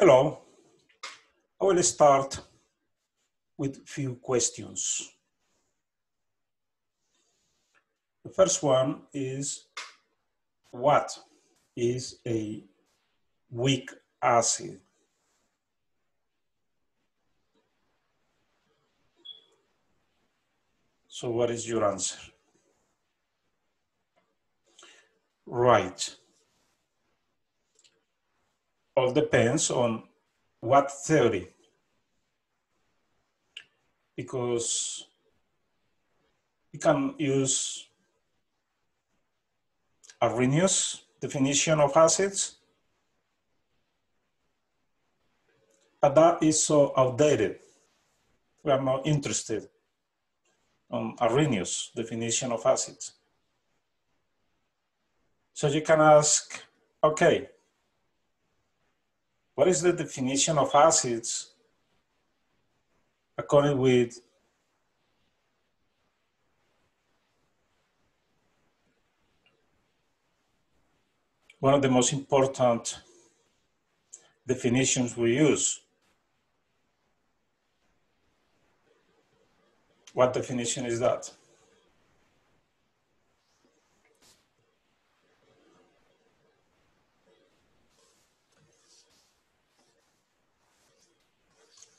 Hello. I will start with few questions. The first one is what is a weak acid? So what is your answer? Right. All depends on what theory. Because you can use Arrhenius definition of acids, but that is so outdated. We are not interested on Arrhenius definition of acids. So you can ask, okay, what is the definition of acids according with one of the most important definitions we use. What definition is that?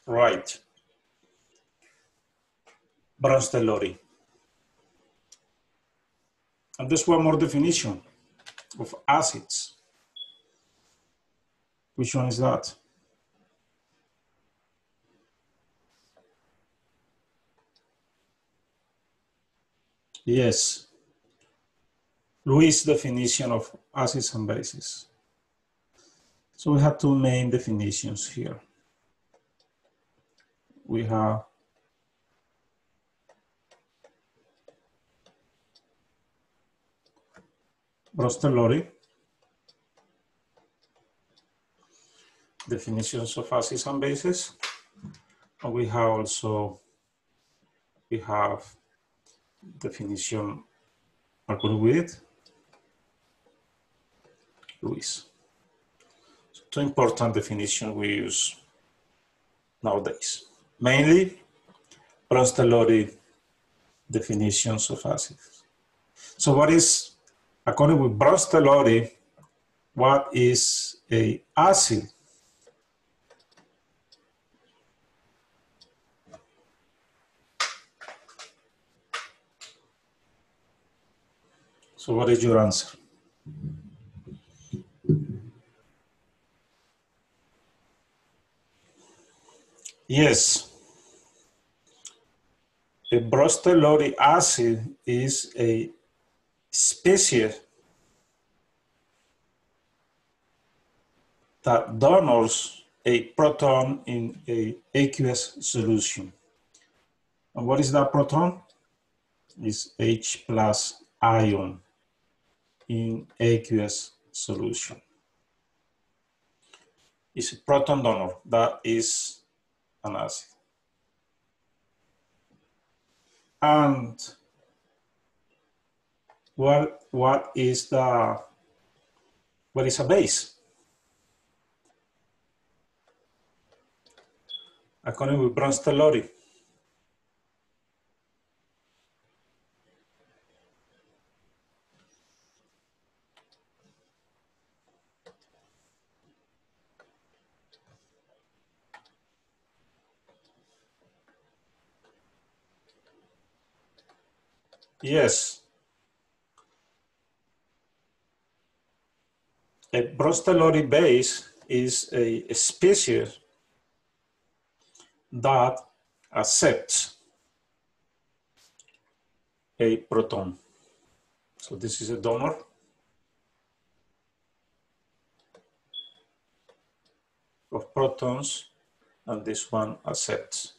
Right. Bronsted-Lowry. And there's one more definition of acids. Which one is that? Yes. Lewis' definition of acids and bases. So we have two main definitions here. We have Bronsted-Lowry, definitions of acids and bases. And we have also, we have definition according with Lewis. So two important definitions we use nowadays. Mainly Bronsted-Lowry definitions of acids. So what is, according with Bronsted-Lowry, what is a acid? So what is your answer? Yes. A Bronsted-Lowry acid is a species that donors a proton in a aqueous solution. And what is that proton? Is H plus ion in aqueous solution. It's a proton donor, that is an acid. And what, what is the, what is a base? According with Bronsted-Lowry. Yes. A Bronsted-Lowry base is a, a species that accepts a proton. So this is a donor. of protons and this one accepts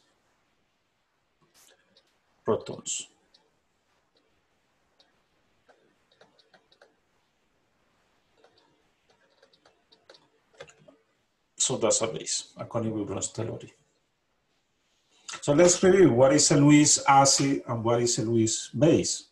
protons. So that's a base. according to Wilbron's theory. So let's review what is a Lewis acid and what is a Lewis base.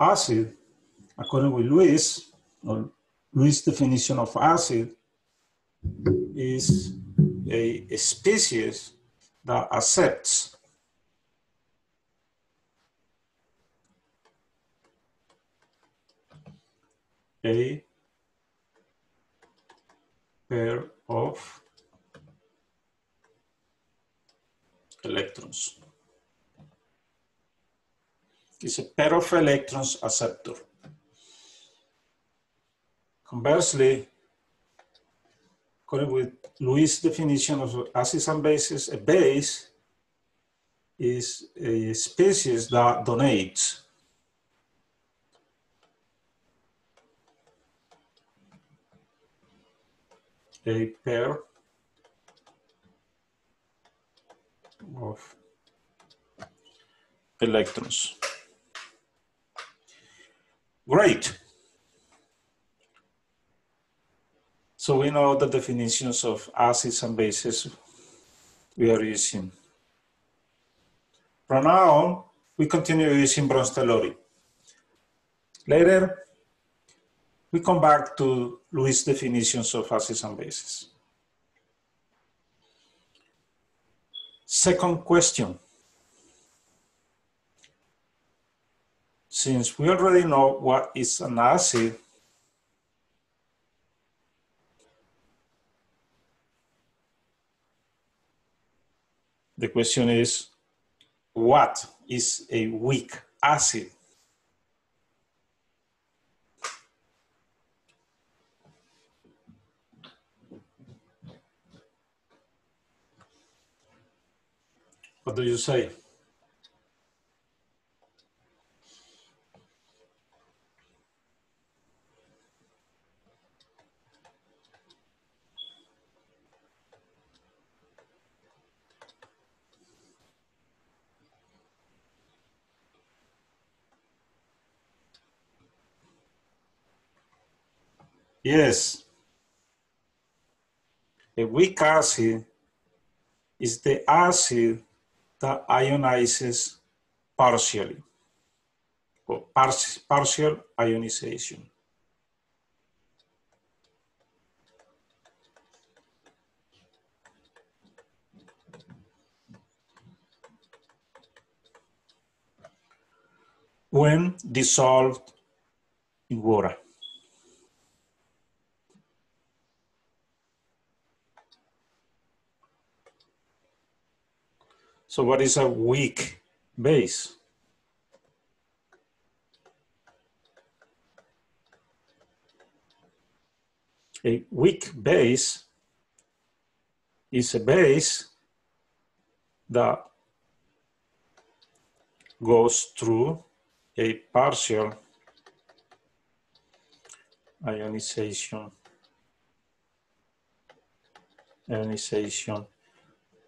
Acid, according with Lewis, or Lewis' definition of acid, is a, species that accepts a pair of electrons. It's a pair of electrons acceptor. Conversely, according with Lewis' definition of acids and bases, a base is a species that donates a pair of electrons. Great. So we know the definitions of acids and bases we are using. From now on, we continue using Bronsted-Lowry. Later, we come back to Lewis' definitions of acids and bases. Second question. Since we already know what is an acid, the question is, what is a weak acid? What do you say? Yes. A weak acid is the acid that ionizes partially, or partial ionization. when dissolved in water. So what is a weak base? A weak base is a base that goes through a partial ionization ionization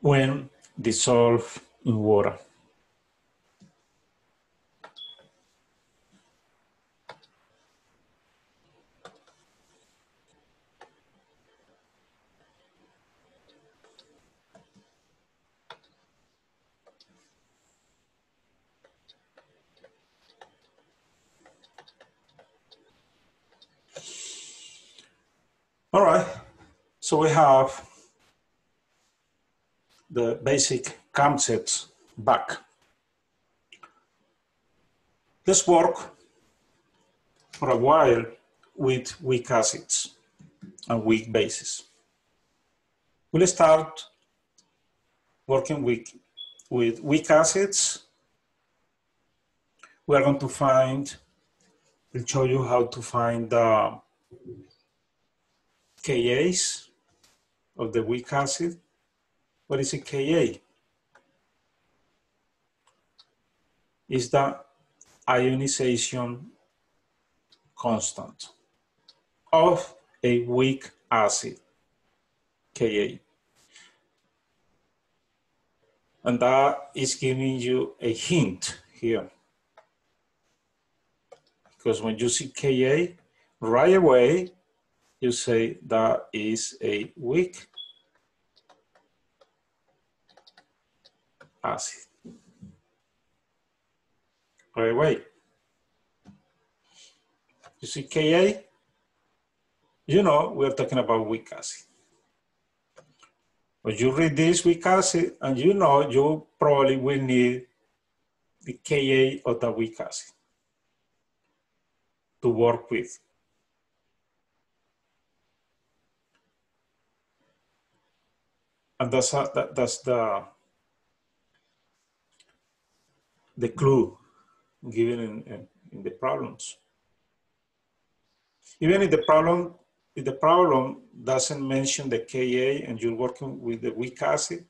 when dissolve in water. All right, so we have the basic concepts back. Let's work for a while with weak acids and weak bases. We'll start working with, with weak acids. We're going to find, we'll show you how to find the KAs of the weak acid what is a Ka? Is the ionization constant of a weak acid, Ka. And that is giving you a hint here. Because when you see Ka, right away, you say that is a weak acid. Right away. You see Ka? You know, we're talking about weak acid. But you read this weak acid and you know you probably will need the Ka of the weak acid to work with. And that's, that's the, the clue given in, in, in the problems. Even if the problem, if the problem doesn't mention the Ka and you're working with the weak acid,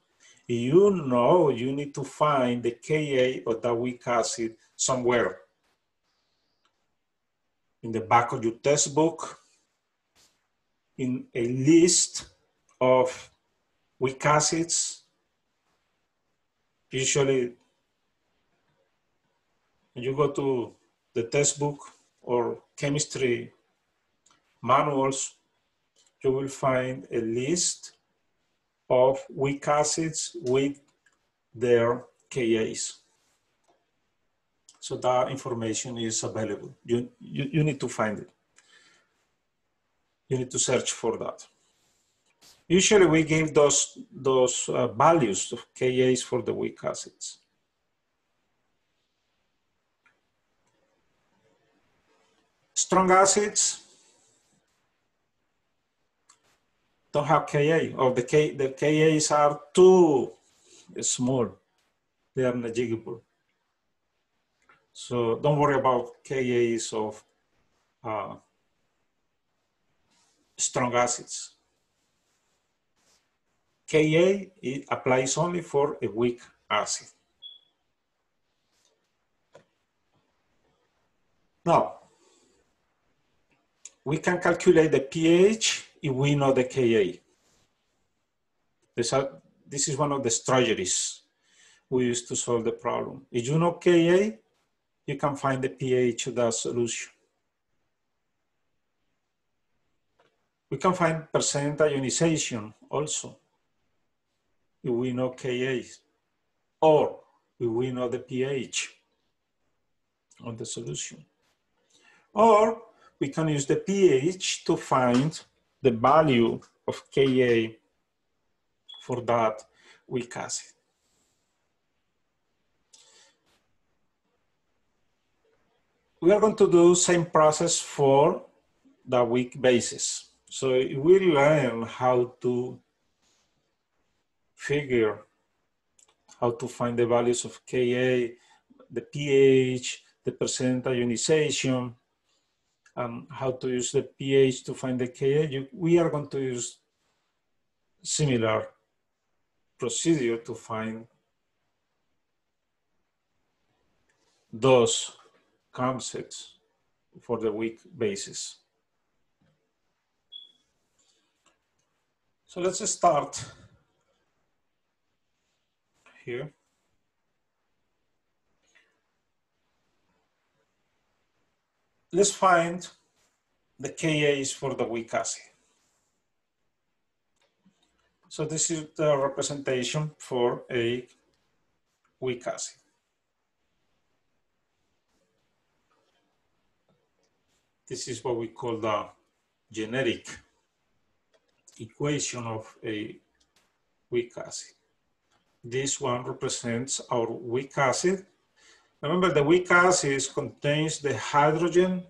you know you need to find the Ka of that weak acid somewhere. In the back of your textbook, in a list of weak acids, usually you go to the textbook or chemistry manuals, you will find a list of weak acids with their KAs. So that information is available. You, you, you need to find it. You need to search for that. Usually we give those, those uh, values of KAs for the weak acids. Strong acids don't have Ka, or the, K, the Kas are too small. They are negligible. So don't worry about Kas of uh, strong acids. Ka it applies only for a weak acid. Now, we can calculate the pH if we know the Ka. This, this is one of the strategies we use to solve the problem. If you know Ka, you can find the pH of the solution. We can find percent ionization also if we know Ka or if we know the pH of the solution. Or we can use the pH to find the value of Ka for that weak acid. We are going to do the same process for the weak bases. So we learn how to figure how to find the values of Ka, the pH, the percent ionization, um, how to use the pH to find the Ka, you, we are going to use similar procedure to find those concepts for the weak basis. So let's start here. Let's find the KAs for the weak acid. So this is the representation for a weak acid. This is what we call the generic equation of a weak acid. This one represents our weak acid Remember the weak acid contains the hydrogen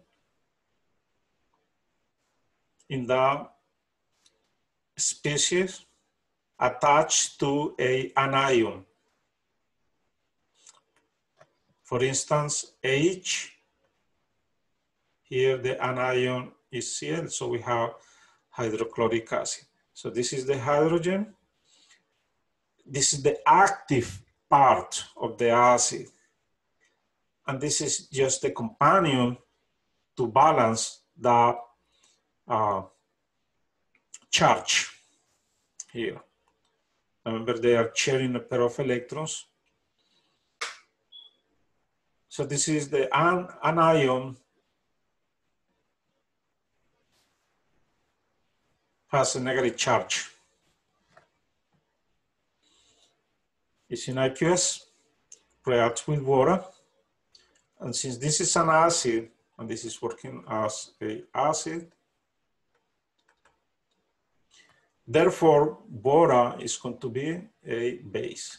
in the species attached to a anion. For instance, H, here the anion is Cl, so we have hydrochloric acid. So this is the hydrogen. This is the active part of the acid. And this is just a companion to balance the uh, charge here. Remember, they are sharing a pair of electrons. So this is the an anion has a negative charge. It's in aqueous, reacts with water. And since this is an acid, and this is working as a acid. Therefore, bora is going to be a base.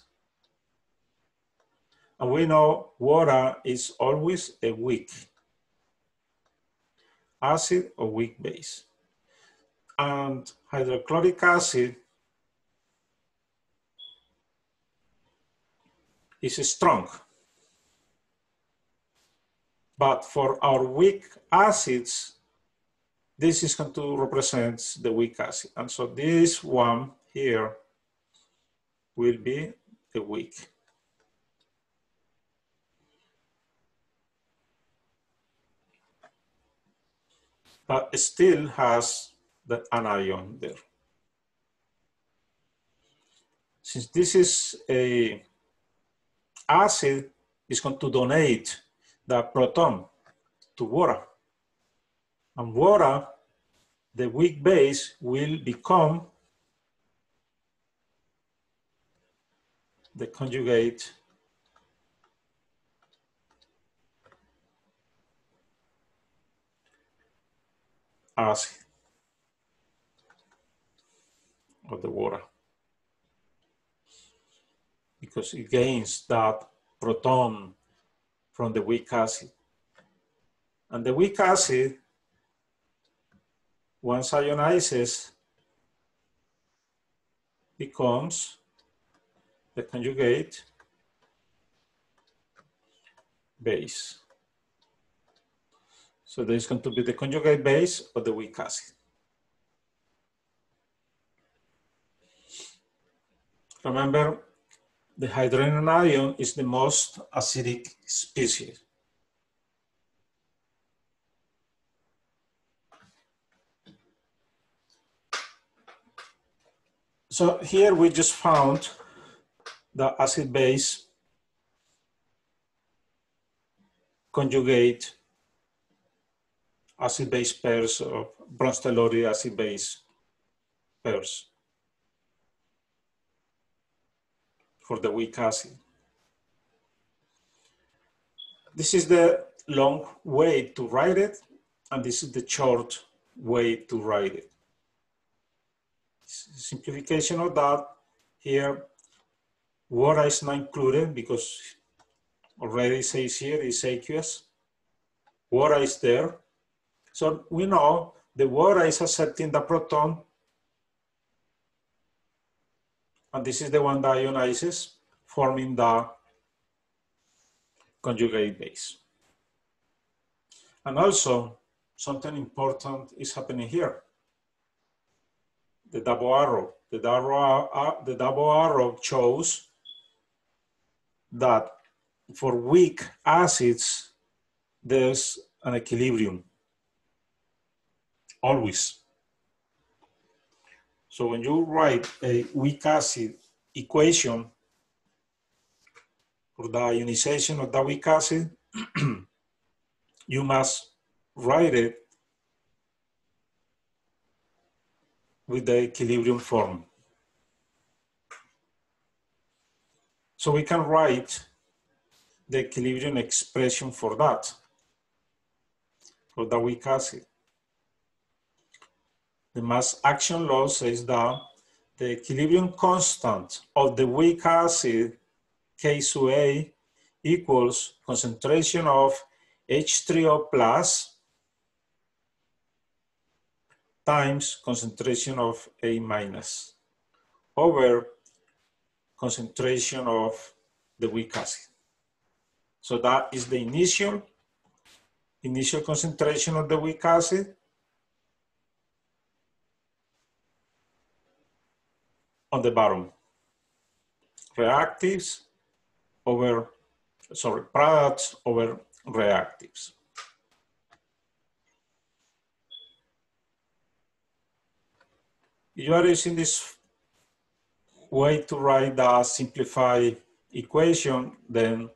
And we know water is always a weak acid or weak base. And hydrochloric acid is a strong. But for our weak acids, this is going to represent the weak acid. And so this one here will be the weak. But still has the anion there. Since this is a acid, is going to donate the proton to water. And water, the weak base, will become the conjugate acid of the water because it gains that proton from the weak acid. And the weak acid, once ionizes, becomes the conjugate base. So there is going to be the conjugate base of the weak acid. Remember, the hydrogen ion is the most acidic species. So here we just found the acid base conjugate acid base pairs of Bronsted-Lowry acid base pairs. for the weak acid. This is the long way to write it, and this is the short way to write it. Simplification of that, here, water is not included because already says here is aqueous. Water is there. So we know the water is accepting the proton and this is the one that ionizes, forming the conjugate base. And also, something important is happening here. The double arrow. The double, uh, the double arrow shows that for weak acids, there's an equilibrium, always. So when you write a weak acid equation for the ionization of the weak acid, you must write it with the equilibrium form. So we can write the equilibrium expression for that, for the weak acid. The mass action law says that the equilibrium constant of the weak acid K2A equals concentration of H3O plus times concentration of A minus over concentration of the weak acid. So that is the initial, initial concentration of the weak acid on the bottom. Reactives over, sorry, products over reactives. You are using this way to write the simplified equation, then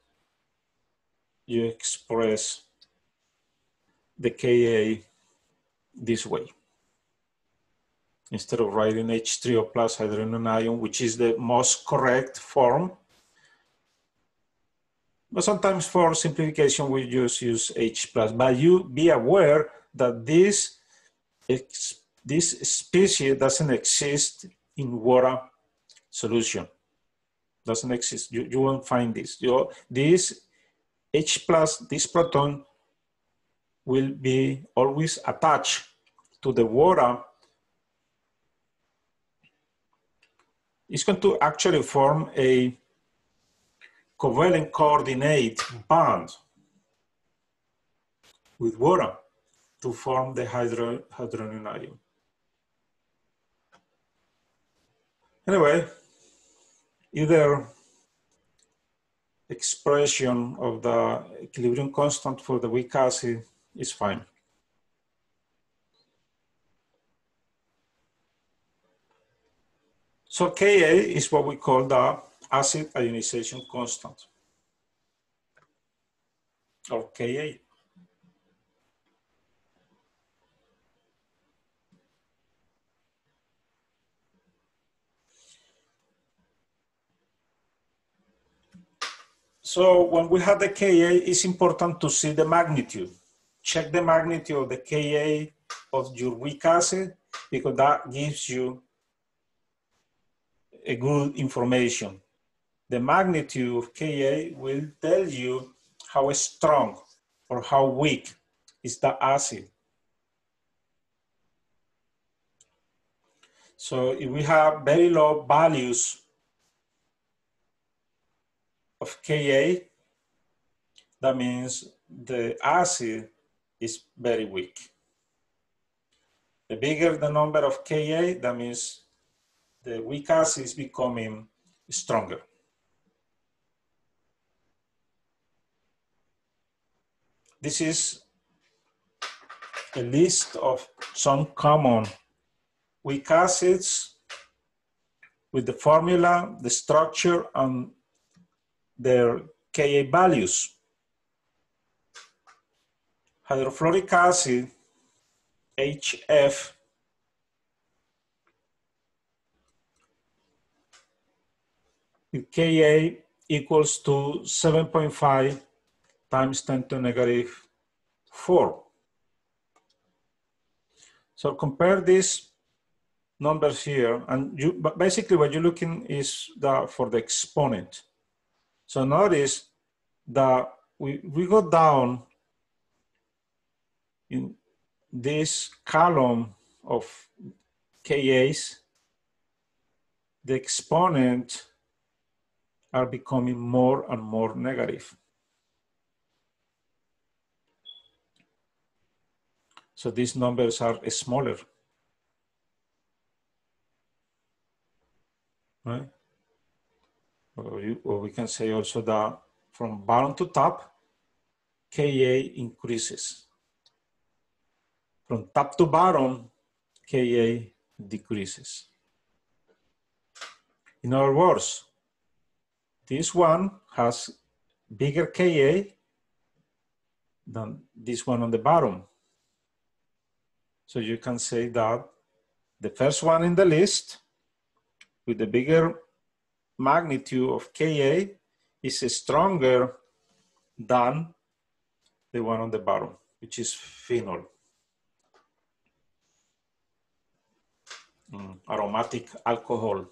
you express the Ka this way instead of writing H3O plus hydrogen ion, which is the most correct form, But sometimes for simplification, we just use H plus. But you be aware that this, this species doesn't exist in water solution. Doesn't exist. You, you won't find this. You, this H plus, this proton will be always attached to the water. It's going to actually form a covalent coordinate bond with water to form the hydro, ion. Anyway, either expression of the equilibrium constant for the weak acid is fine. So Ka is what we call the acid ionization constant, or Ka. So when we have the Ka, it's important to see the magnitude. Check the magnitude of the Ka of your weak acid because that gives you a good information the magnitude of Ka will tell you how strong or how weak is the acid. So if we have very low values of Ka, that means the acid is very weak. The bigger the number of Ka, that means the weak acid is becoming stronger. This is a list of some common weak acids with the formula, the structure, and their Ka values. Hydrofluoric acid, HF, with Ka equals to 7.5 times 10 to negative 4. So compare these numbers here, and you basically what you're looking is the, for the exponent. So notice that we, we go down in this column of KAs, the exponent are becoming more and more negative. So these numbers are smaller. Right? Or, you, or we can say also that from bottom to top, Ka increases. From top to bottom, Ka decreases. In other words, this one has bigger Ka than this one on the bottom. So you can say that the first one in the list with the bigger magnitude of Ka is stronger than the one on the bottom, which is phenol. Mm, aromatic alcohol.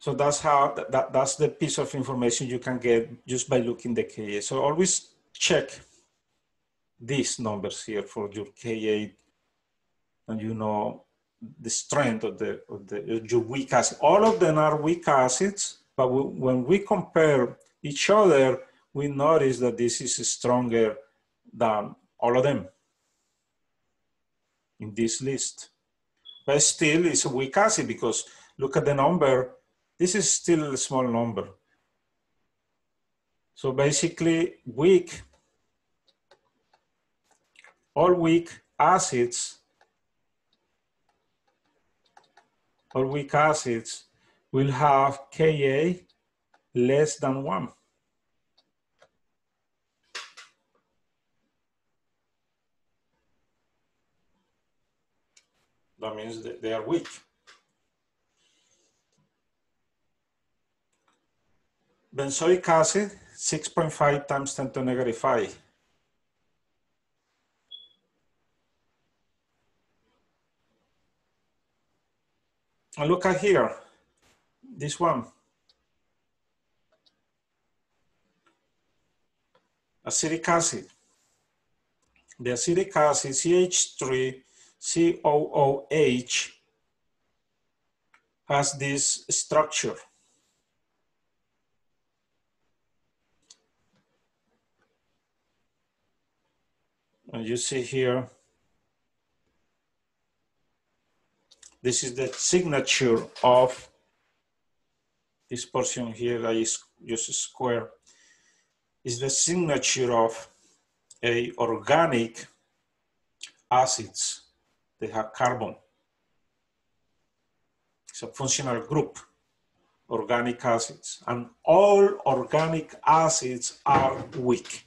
So that's how, that, that's the piece of information you can get just by looking the Ka. So always check these numbers here for your Ka and you know the strength of the, of the your weak acid. All of them are weak acids, but we, when we compare each other, we notice that this is stronger than all of them in this list. But still, it's a weak acid because look at the number. This is still a small number. So basically, weak all weak acids all weak acids will have Ka less than one. That means that they are weak. benzoic acid, 6.5 times 10 to negative 5. And look at here, this one. Acetic acid. The acetic acid CH3 COOH has this structure. And you see here, this is the signature of this portion here that is just square, is the signature of a organic acids. They have carbon. It's a functional group, organic acids. And all organic acids are weak.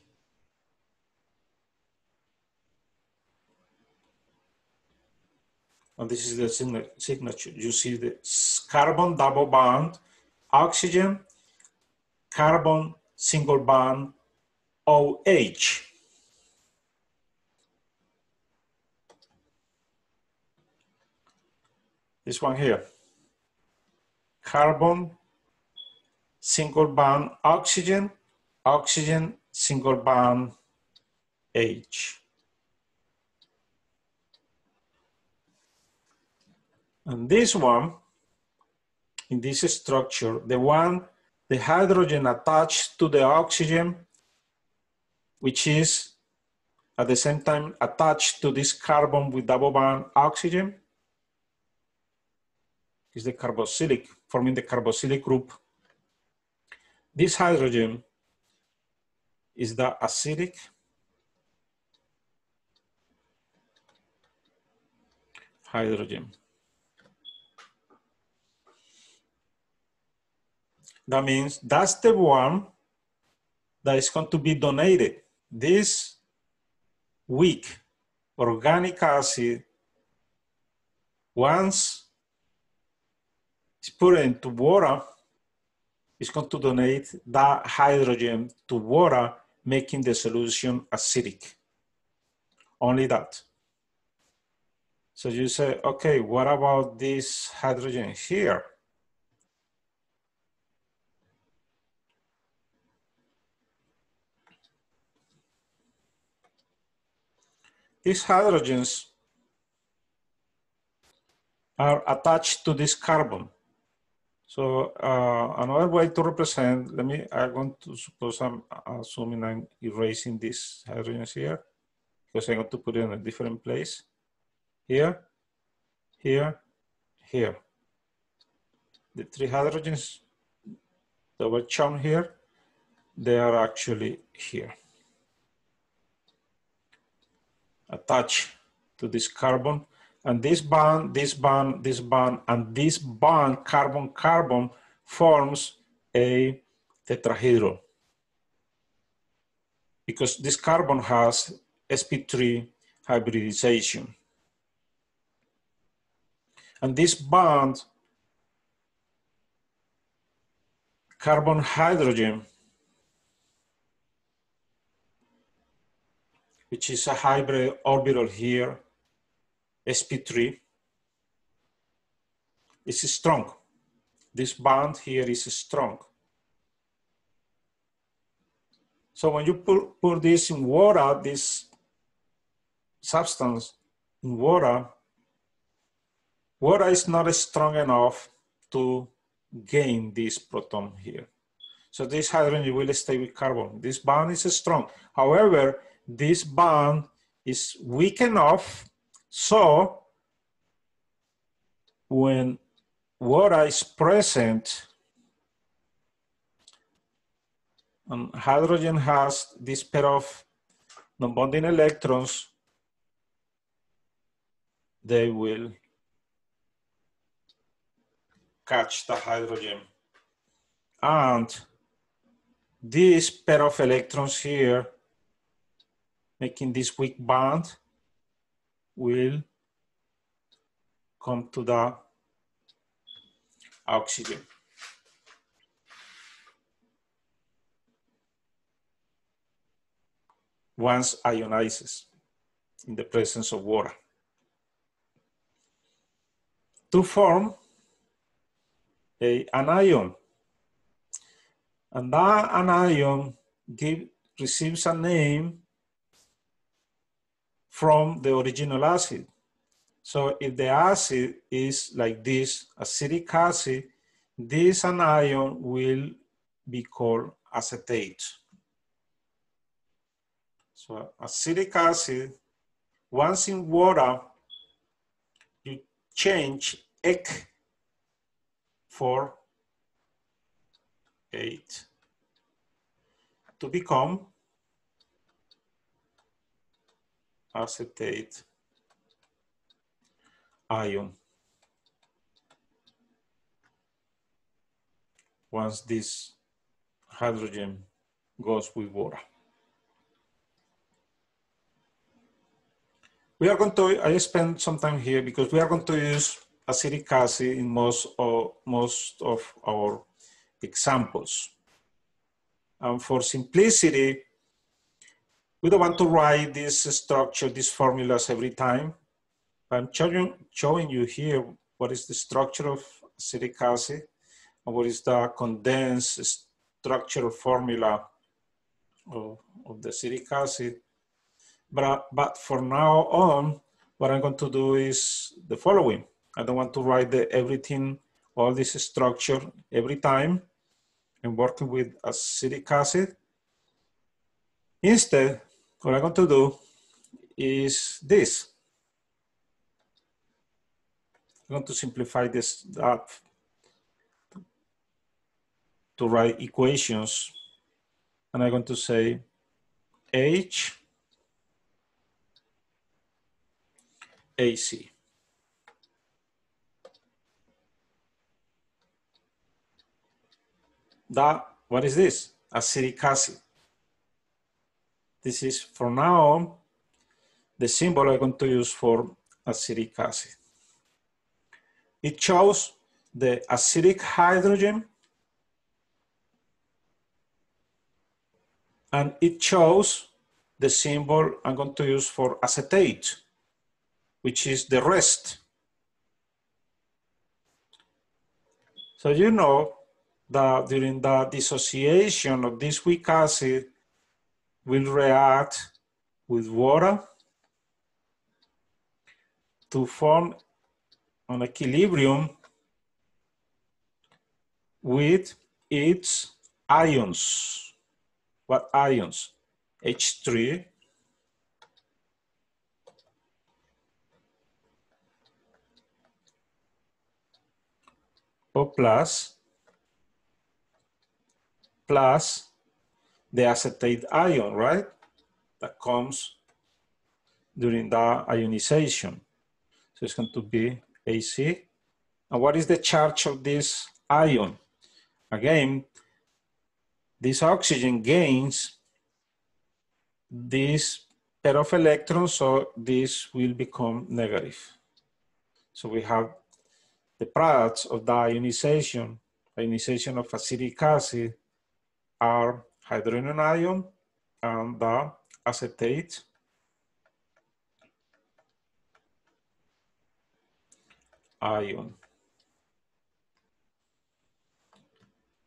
And this is the signature. You see the carbon double bond, oxygen, carbon single bond, OH. This one here. Carbon, single bond, oxygen, oxygen, single bond, H. And this one, in this structure, the one, the hydrogen attached to the oxygen, which is at the same time attached to this carbon with double bond oxygen, is the carboxylic, forming the carboxylic group. This hydrogen is the acidic hydrogen. That means that's the one that is going to be donated. This weak organic acid, once it's put into water, it's going to donate that hydrogen to water, making the solution acidic. Only that. So you say, okay, what about this hydrogen here? These hydrogens are attached to this carbon. So uh, another way to represent, let me, I'm going to suppose I'm assuming I'm erasing these hydrogens here because I'm going to put it in a different place. Here, here, here. The three hydrogens that were shown here, they are actually here attached to this carbon. And this bond, this bond, this bond, and this bond, carbon-carbon, forms a tetrahedral. Because this carbon has sp3 hybridization. And this bond, carbon-hydrogen, which is a hybrid orbital here, sp3, is strong. This bond here is strong. So when you put, put this in water, this substance in water, water is not strong enough to gain this proton here. So this hydrogen will stay with carbon. This bond is strong. However, this bond is weak enough so when water is present and hydrogen has this pair of non-bonding electrons, they will catch the hydrogen. And this pair of electrons here making this weak bond will come to the oxygen. Once ionizes in the presence of water. To form a, an ion. And that anion give, receives a name from the original acid. So if the acid is like this, acetic acid, this anion will be called acetate. So acetic acid, once in water, you change ec for eight to become acetate ion. Once this hydrogen goes with water. We are going to, I spend some time here because we are going to use acetic acid in most of, most of our examples. And for simplicity, we don't want to write this structure, these formulas every time. I'm showing, you here what is the structure of acetic acid and what is the condensed structural formula of, of the acetic acid. But, but for now on, what I'm going to do is the following. I don't want to write the everything, all this structure every time I'm working with acetic acid. Instead, what I'm going to do is this. I'm going to simplify this up to write equations. And I'm going to say H AC. That, what is this? Acetic acid. This is, from now the symbol I'm going to use for acetic acid. It shows the acidic hydrogen and it shows the symbol I'm going to use for acetate, which is the rest. So you know that during the dissociation of this weak acid will react with water to form an equilibrium with its ions. What ions? H3 O plus plus the acetate ion, right? That comes during the ionization. So it's going to be AC. And what is the charge of this ion? Again, this oxygen gains this pair of electrons, so this will become negative. So we have the products of the ionization, ionization of acetic acid are hydrogen ion and the acetate ion.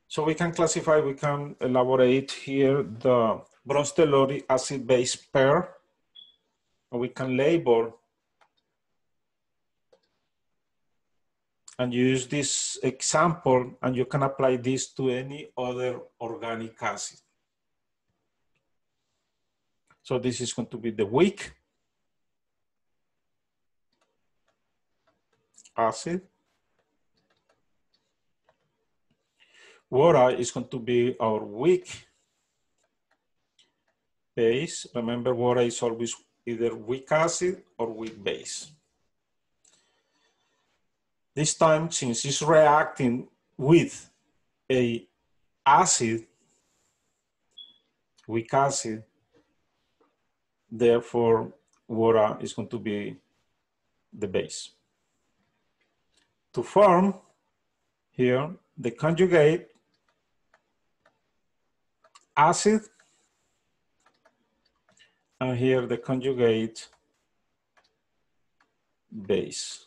So we can classify, we can elaborate here the Bronsted-Lowry acid-base pair. We can label and use this example and you can apply this to any other organic acid. So this is going to be the weak acid. Water is going to be our weak base. Remember, water is always either weak acid or weak base. This time, since it's reacting with a acid, weak acid, therefore water is going to be the base. To form here the conjugate acid and here the conjugate base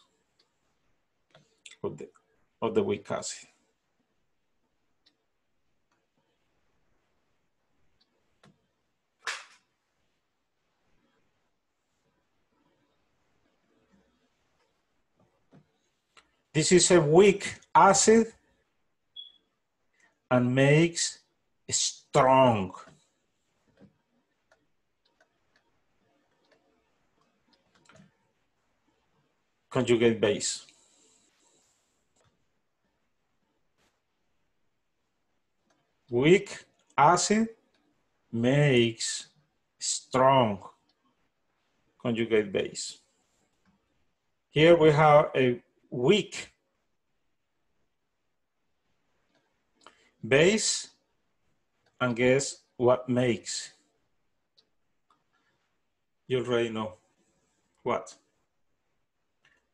of the, of the weak acid. This is a weak acid and makes strong. Conjugate base. Weak acid makes strong conjugate base. Here we have a weak. Base and guess what makes? You already know. What?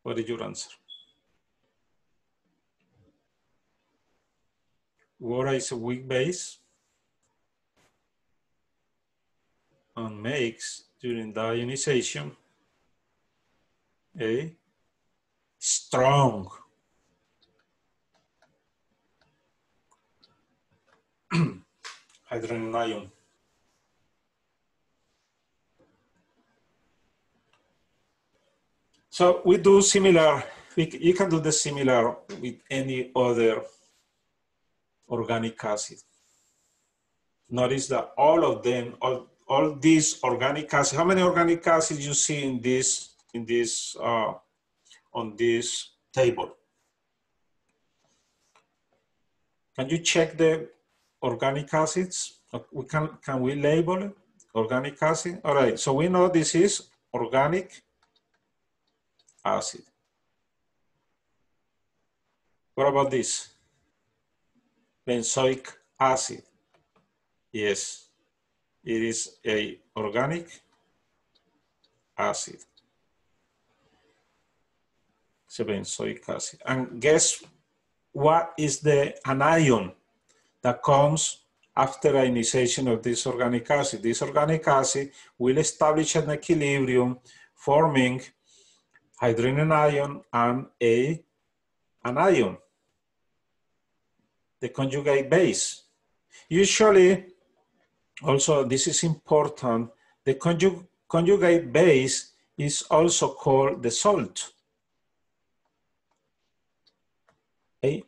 What is your answer? Water is a weak base and makes during the ionization a strong. hydrogen ion. So we do similar, we, you can do the similar with any other organic acid. Notice that all of them, all, all these organic acids, how many organic acids you see in this, in this uh, on this table. Can you check the organic acids? Uh, we can, can we label? Organic acid? All right, so we know this is organic acid. What about this? Benzoic acid. Yes, it is a organic acid benzoic acid. And guess what is the anion that comes after ionization of this organic acid? This organic acid will establish an equilibrium forming hydrogen ion and a anion, the conjugate base. Usually, also this is important, the conjug conjugate base is also called the salt. A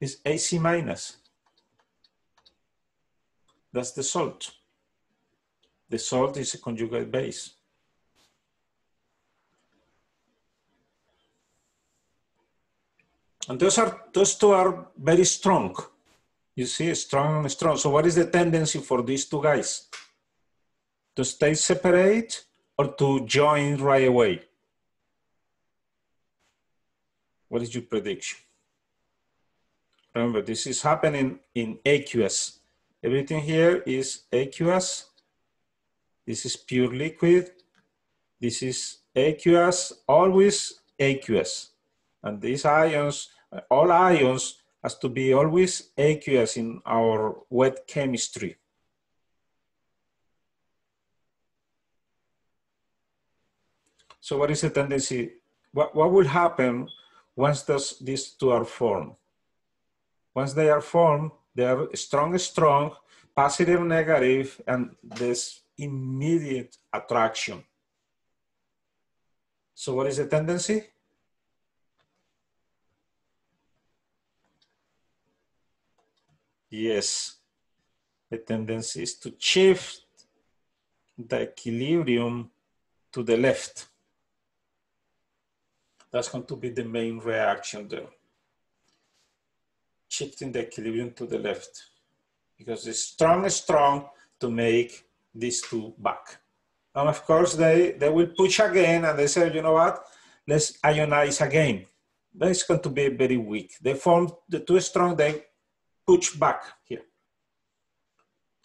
is AC minus. That's the salt. The salt is a conjugate base. And those are those two are very strong. You see, strong and strong. So what is the tendency for these two guys? To stay separate or to join right away? What is your prediction? Remember, this is happening in aqueous. Everything here is aqueous. This is pure liquid. This is aqueous, always aqueous. And these ions, all ions has to be always aqueous in our wet chemistry. So what is the tendency? What, what will happen once those, these two are formed. Once they are formed, they are strong, strong, positive, negative, and this immediate attraction. So what is the tendency? Yes, the tendency is to shift the equilibrium to the left. That's going to be the main reaction there. Shifting the equilibrium to the left because it's strong, strong to make these two back. And of course, they, they will push again and they say, you know what, let's ionize again. That's going to be very weak. They form the too strong, they push back here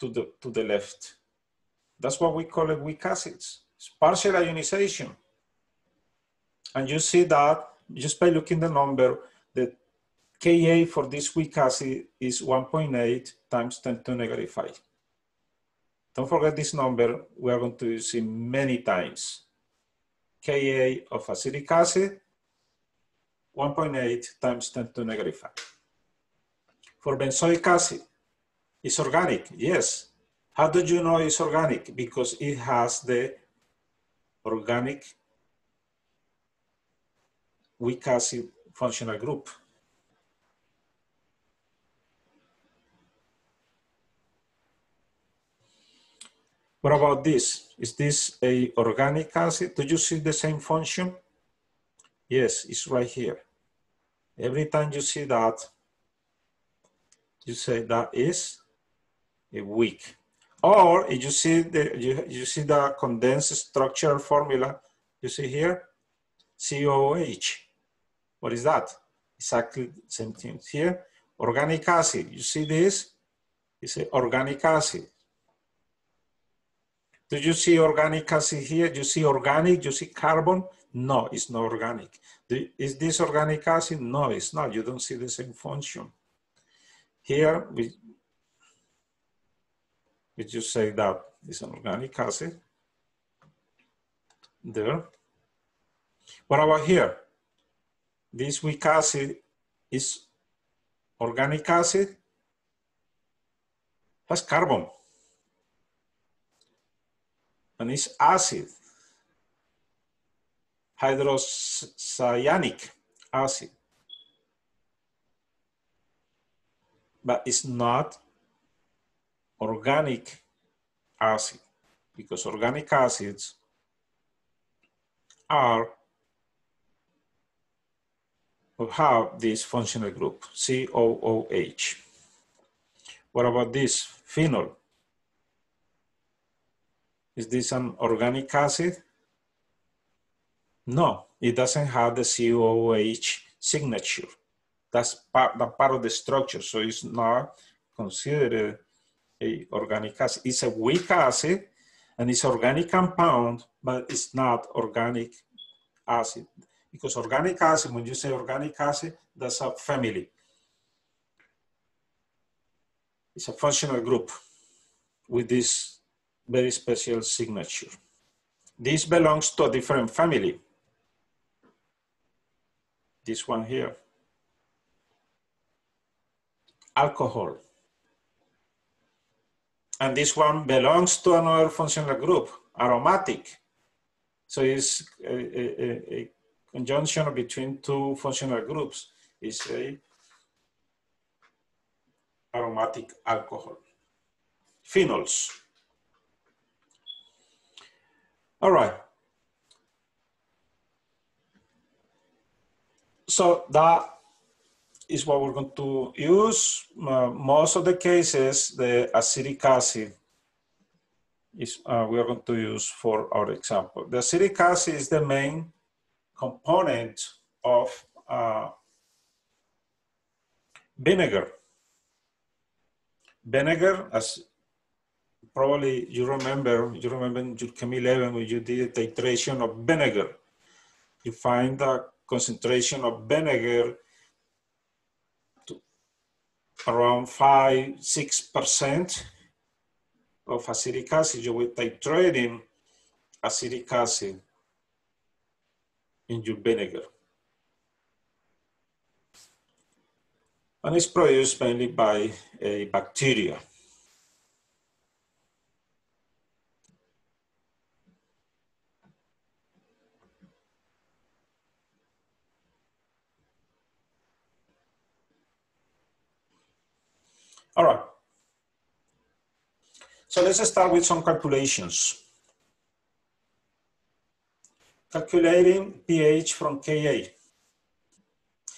to the, to the left. That's what we call it weak acids. It's partial ionization. And you see that just by looking the number, the Ka for this weak acid is 1.8 times 10 to negative 5. Don't forget this number. We are going to see many times. Ka of acetic acid, 1.8 times 10 to negative 5. For benzoic acid, it's organic, yes. How do you know it's organic? Because it has the organic weak acid functional group. What about this? Is this a organic acid? Do you see the same function? Yes, it's right here. Every time you see that, you say that is a weak. Or if you see the you, you see the condensed structure formula, you see here, COOH. What is that? Exactly the same thing here. Organic acid. You see this? It's an organic acid. Do you see organic acid here? Do You see organic, Do you see carbon? No, it's not organic. Is this organic acid? No, it's not. You don't see the same function. Here, we, we just say that it's an organic acid. There. What about here? This weak acid is organic acid, has carbon, and it's acid, hydrocyanic acid. But it's not organic acid because organic acids are have this functional group, COOH. What about this phenol? Is this an organic acid? No, it doesn't have the COOH signature. That's part, that part of the structure, so it's not considered a organic acid. It's a weak acid, and it's organic compound, but it's not organic acid. Because organic acid, when you say organic acid, that's a family. It's a functional group with this very special signature. This belongs to a different family. This one here. Alcohol. And this one belongs to another functional group, aromatic. So it's a, a, a conjunction between two functional groups is a aromatic alcohol. Phenols. All right. So that is what we're going to use. Uh, most of the cases, the acetic acid is uh, we are going to use for our example. The acetic acid is the main component of uh, vinegar. Vinegar, as probably you remember, you remember in Chem 11 when you did titration of vinegar. You find the concentration of vinegar around five, six percent of acetic acid. You will titrating acetic acid in vinegar. And it's produced mainly by a bacteria. All right. So let's start with some calculations calculating pH from Ka.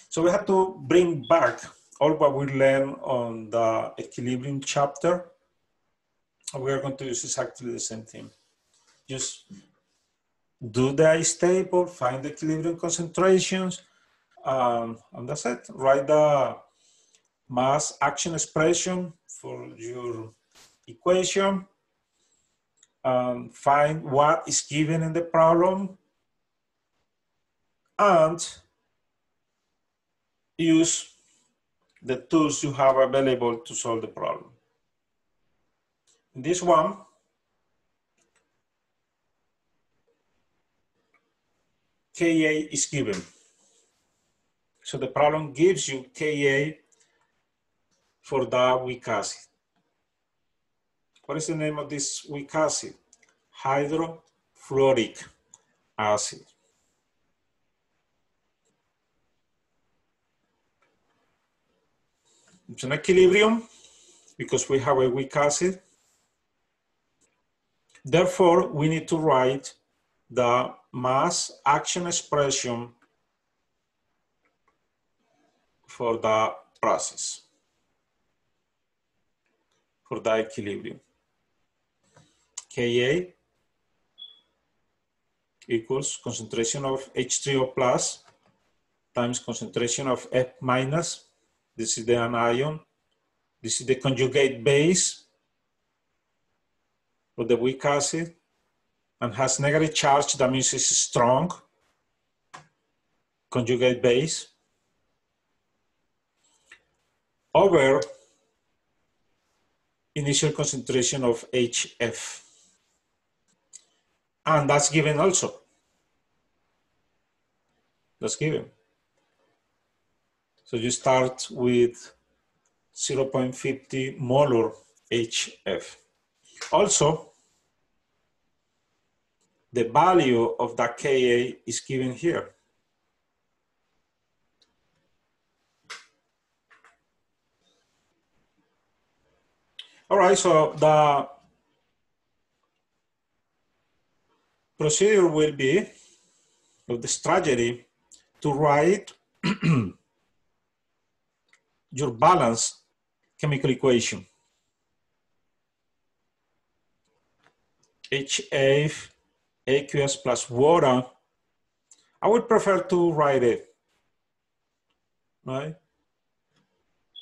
So we have to bring back all what we learned on the equilibrium chapter. We are going to use exactly the same thing. Just do the ice table, find the equilibrium concentrations, um, and that's it. Write the mass action expression for your equation, um, find what is given in the problem, and use the tools you have available to solve the problem. This one, Ka is given. So the problem gives you Ka for that weak acid. What is the name of this weak acid? Hydrofluoric acid. It's an equilibrium because we have a weak acid. Therefore, we need to write the mass action expression for the process, for the equilibrium. Ka equals concentration of H3O plus times concentration of F minus. This is the anion. This is the conjugate base of the weak acid and has negative charge, that means it's strong. Conjugate base. Over initial concentration of HF. And that's given also. That's given. So you start with 0.50 molar HF. Also, the value of that Ka is given here. All right, so the procedure will be, of the strategy, to write your balance chemical equation. HF aqueous plus water, I would prefer to write it, right?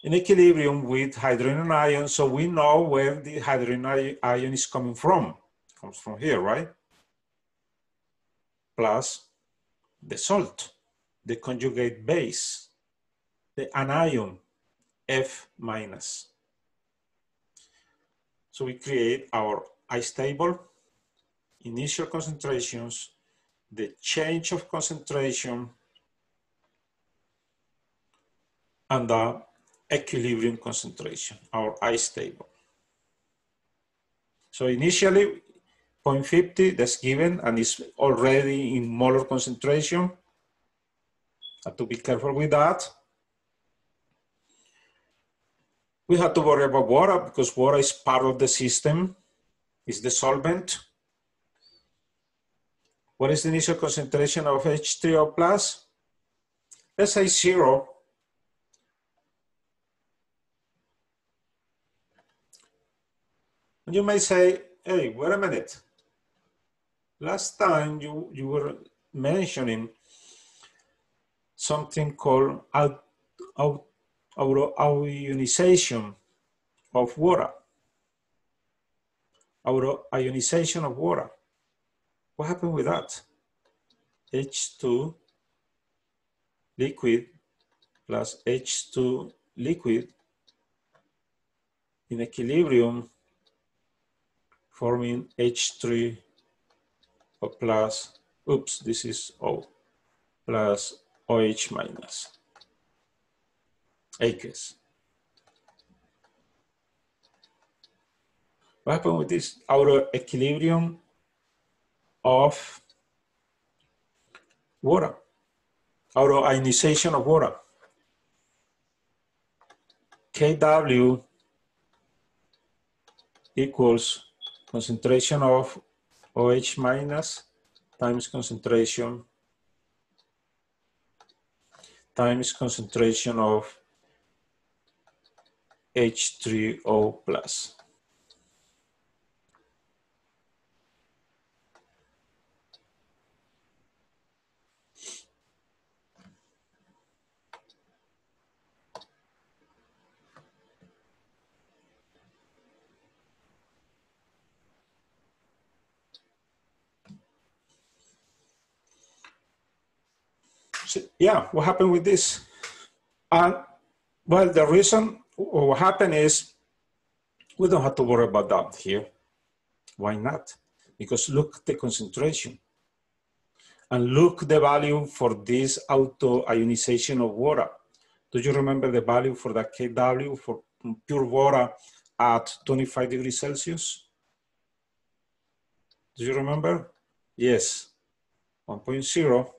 In equilibrium with hydrogen ion, so we know where the hydrogen ion is coming from. Comes from here, right? Plus the salt, the conjugate base, the anion, F minus. So we create our ice table initial concentrations, the change of concentration, and the equilibrium concentration, our ice table. So initially 0.50, that's given and is already in molar concentration. Have to be careful with that. We have to worry about water because water is part of the system, is the solvent. What is the initial concentration of H3O plus? Let's say zero. And you may say, hey, wait a minute. Last time you, you were mentioning something called out, out, ionization of water. Auto ionization of water. What happened with that? H2 liquid plus H2 liquid in equilibrium forming H3 plus, oops, this is O, plus OH minus, aqueous. What happened with this? Our equilibrium of water, ionization of water. Kw equals concentration of OH minus times concentration times concentration of H3O plus. Yeah, what happened with this? And well, the reason what happened is we don't have to worry about that here. Why not? Because look the concentration. and look the value for this auto ionization of water. Do you remember the value for the KW for pure water at 25 degrees Celsius? Do you remember? Yes, 1.0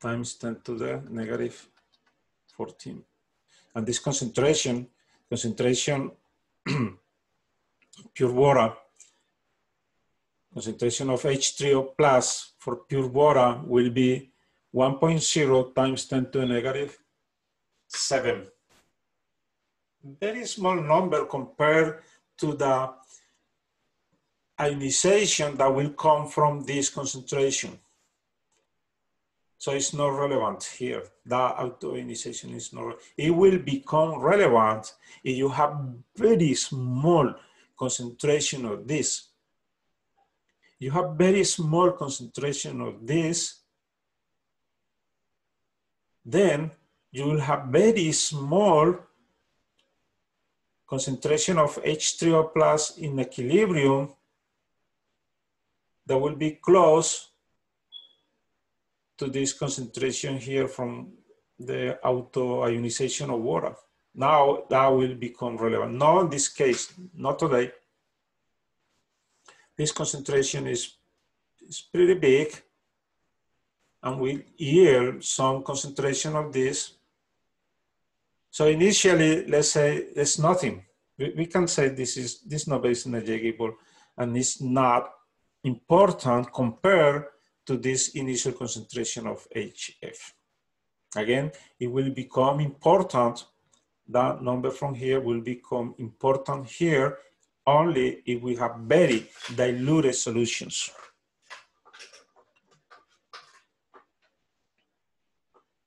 times 10 to the negative 14. And this concentration, concentration pure water, concentration of H3O plus for pure water will be 1.0 times 10 to the negative 7. Very small number compared to the ionization that will come from this concentration. So it's not relevant here. That auto-ionization is not, it will become relevant if you have very small concentration of this. You have very small concentration of this, then you will have very small concentration of H3O plus in equilibrium that will be close to this concentration here from the auto-ionization of water. Now that will become relevant. Not in this case, not today. This concentration is, is pretty big and we yield some concentration of this. So initially, let's say there's nothing. We, we can say this is this not very negligible and it's not important compared to this initial concentration of HF. Again, it will become important that number from here will become important here only if we have very diluted solutions.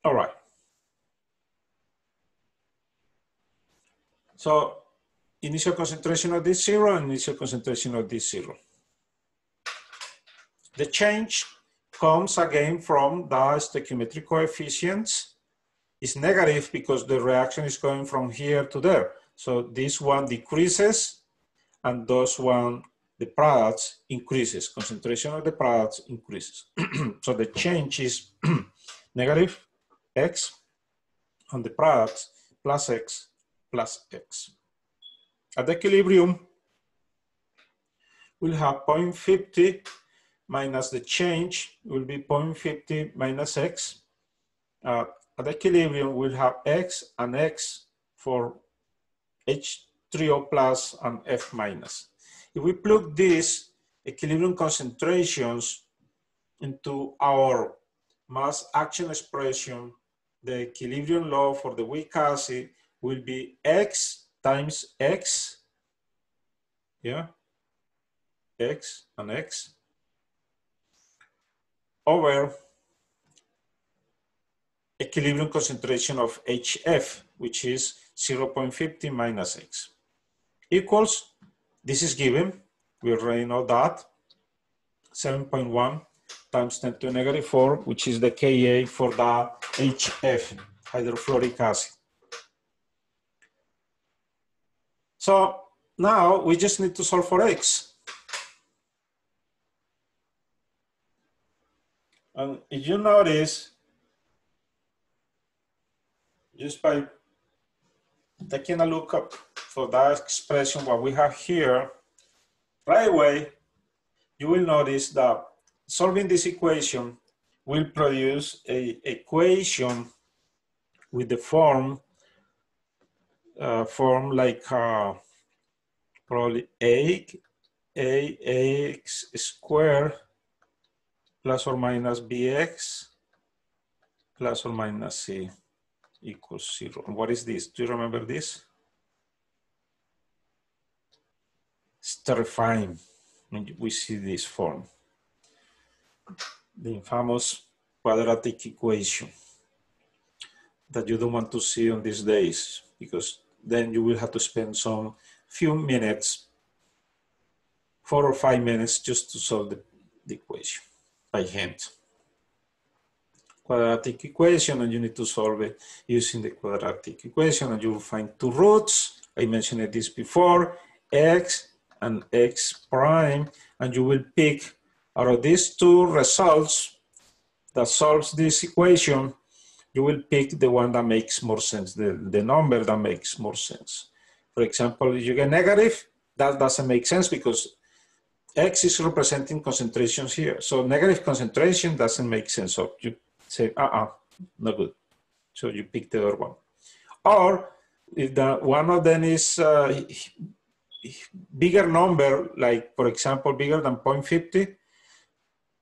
All right. So initial concentration of this zero, initial concentration of this zero. The change comes again from the stoichiometric coefficients is negative because the reaction is going from here to there. So this one decreases and those one, the products increases, concentration of the products increases. so the change is negative x on the products plus x plus x. At the equilibrium, we'll have 0.50 minus the change will be 0.50 minus x. Uh, at equilibrium, we'll have X and X for H3O plus and F minus. If we plug these equilibrium concentrations into our mass action expression, the equilibrium law for the weak acid will be X times X, yeah, X and X, over equilibrium concentration of HF, which is 0.50 minus X, equals, this is given, we already know that, 7.1 times 10 to the negative 4, which is the Ka for the HF, hydrofluoric acid. So now we just need to solve for X. And if you notice, just by taking a look up for that expression, what we have here, right away, you will notice that solving this equation will produce a equation with the form, uh, form like uh, probably a, a x squared plus or minus bx plus or minus c equals zero. What is this? Do you remember this? It's terrifying when we see this form. The infamous quadratic equation that you don't want to see on these days because then you will have to spend some few minutes, four or five minutes just to solve the, the equation by hand quadratic equation and you need to solve it using the quadratic equation and you will find two roots. I mentioned this before, x and x prime, and you will pick out of these two results, that solves this equation, you will pick the one that makes more sense, the, the number that makes more sense. For example, if you get negative, that doesn't make sense because X is representing concentrations here. So negative concentration doesn't make sense. So you say, uh-uh, no good. So you pick the other one. Or if the, one of them is uh, bigger number, like for example, bigger than 0.50,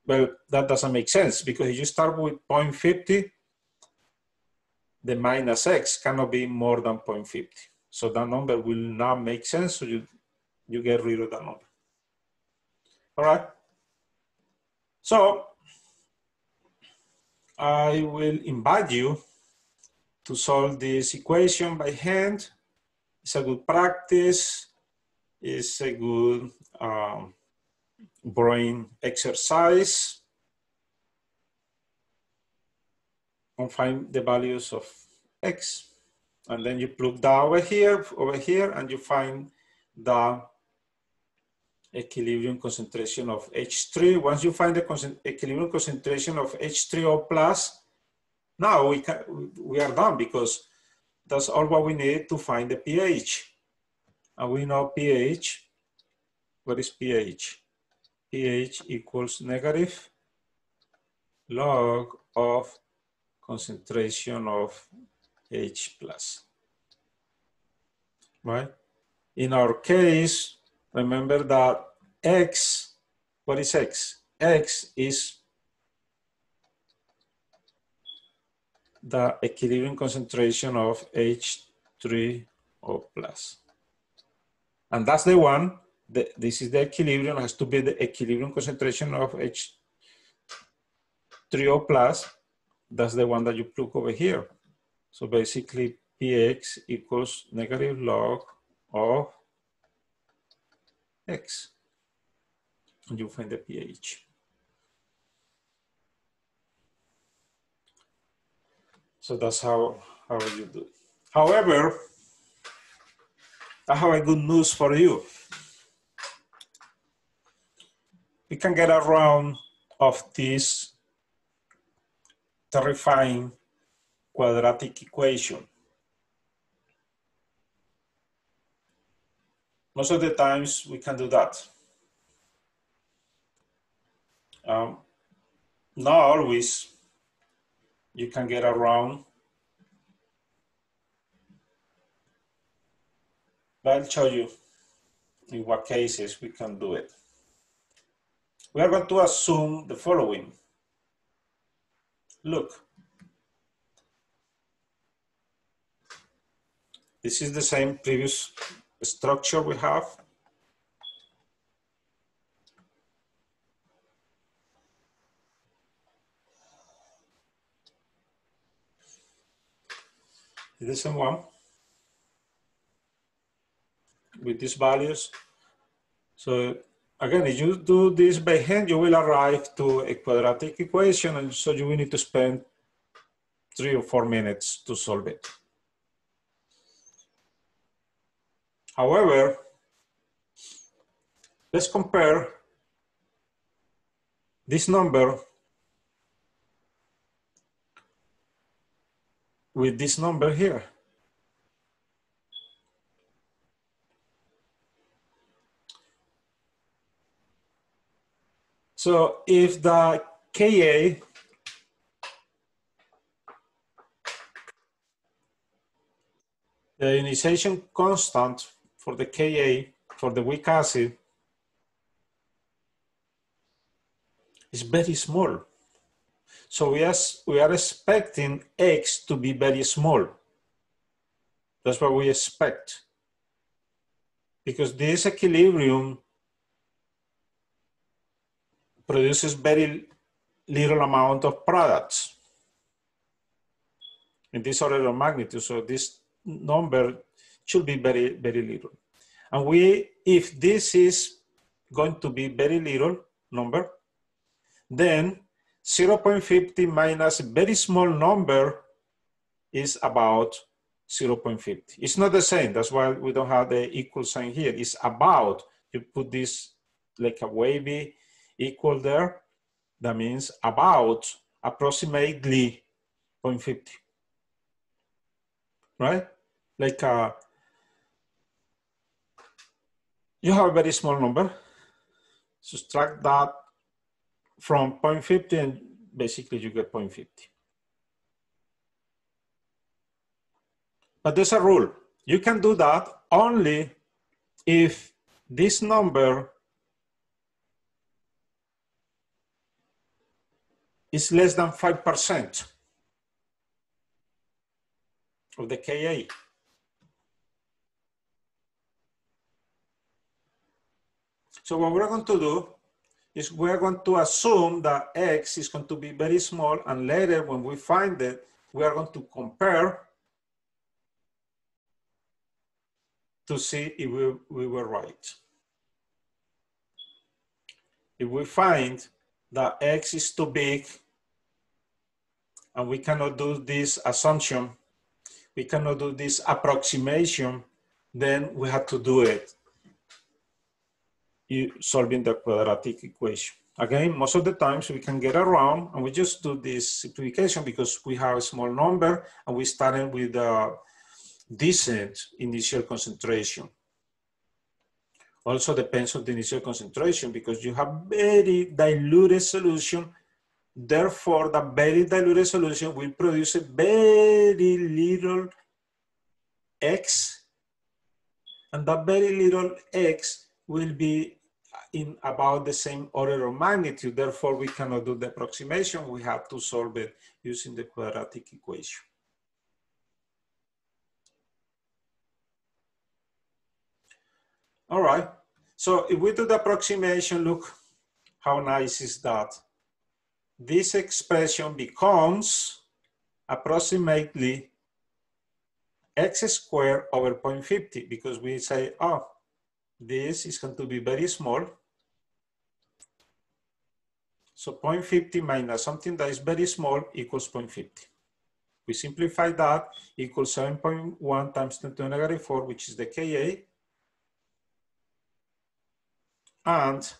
well, that doesn't make sense because if you start with 0.50, the minus x cannot be more than 0.50. So that number will not make sense, so you, you get rid of that number. All right. So I will invite you to solve this equation by hand. It's a good practice. It's a good um, brain exercise. And find the values of x. And then you plug that over here, over here, and you find the equilibrium concentration of H3. Once you find the equilibrium concentration of H3O plus, now we, can, we are done because that's all what we need to find the pH. And we know pH, what is pH? pH equals negative log of concentration of H plus, right? In our case, remember that X, what is X? X is the equilibrium concentration of H3O plus. And that's the one, the, this is the equilibrium, has to be the equilibrium concentration of H3O plus. That's the one that you plug over here. So basically Px equals negative log of X. And you'll find the pH. So that's how, how you do it. However, I have a good news for you. We can get around of this terrifying quadratic equation. Most of the times we can do that. Um, not always you can get around. But I'll show you in what cases we can do it. We are going to assume the following. Look, this is the same previous structure we have. The same one with these values. So again, if you do this by hand, you will arrive to a quadratic equation, and so you will need to spend three or four minutes to solve it. However, let's compare this number with this number here. So if the Ka the ionization constant for the Ka, for the weak acid, is very small. So we are, we are expecting X to be very small. That's what we expect. Because this equilibrium produces very little amount of products in this order of magnitude. So this number should be very, very little. And we, if this is going to be very little number, then 0.50 minus a very small number is about 0.50. It's not the same. That's why we don't have the equal sign here. It's about, you put this like a wavy equal there. That means about approximately 0.50, right? Like uh, you have a very small number, subtract that from 0.50 and basically you get 0.50. But there's a rule. You can do that only if this number is less than 5% of the Ka. So what we're going to do is we're going to assume that X is going to be very small and later when we find it, we are going to compare to see if we, we were right. If we find that X is too big and we cannot do this assumption, we cannot do this approximation, then we have to do it solving the quadratic equation. Again, most of the times we can get around and we just do this simplification because we have a small number and we started with a decent initial concentration. Also depends on the initial concentration because you have very diluted solution. Therefore, the very diluted solution will produce a very little X and that very little X will be in about the same order of magnitude. Therefore, we cannot do the approximation. We have to solve it using the quadratic equation. All right. So if we do the approximation, look how nice is that. This expression becomes approximately x squared over 0.50 because we say, oh, this is going to be very small. So 0.50 minus something that is very small equals 0.50. We simplify that equals 7.1 times 10 to the negative 4, which is the Ka. And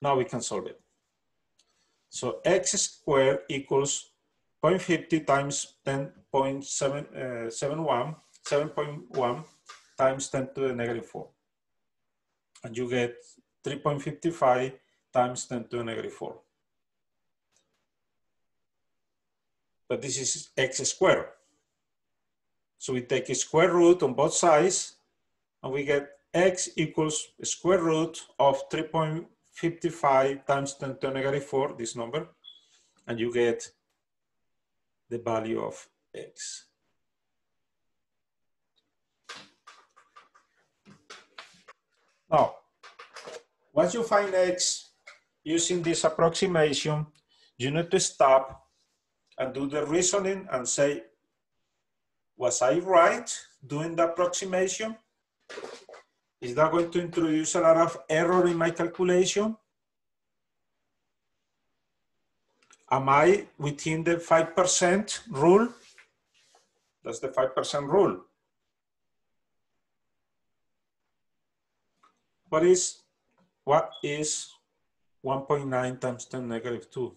now we can solve it. So x squared equals 0.50 times 10.71, uh, 7.1 times 10 to the negative 4. And you get 3.55 times 10 to the negative 4. But this is x squared. So we take a square root on both sides and we get x equals square root of 3.55 times 10 to the negative 4, this number, and you get the value of x. Now, once you find x using this approximation, you need to stop and do the reasoning and say, was I right doing the approximation? Is that going to introduce a lot of error in my calculation? Am I within the 5% rule? That's the 5% rule. What is what is 1.9 times 10 negative 2?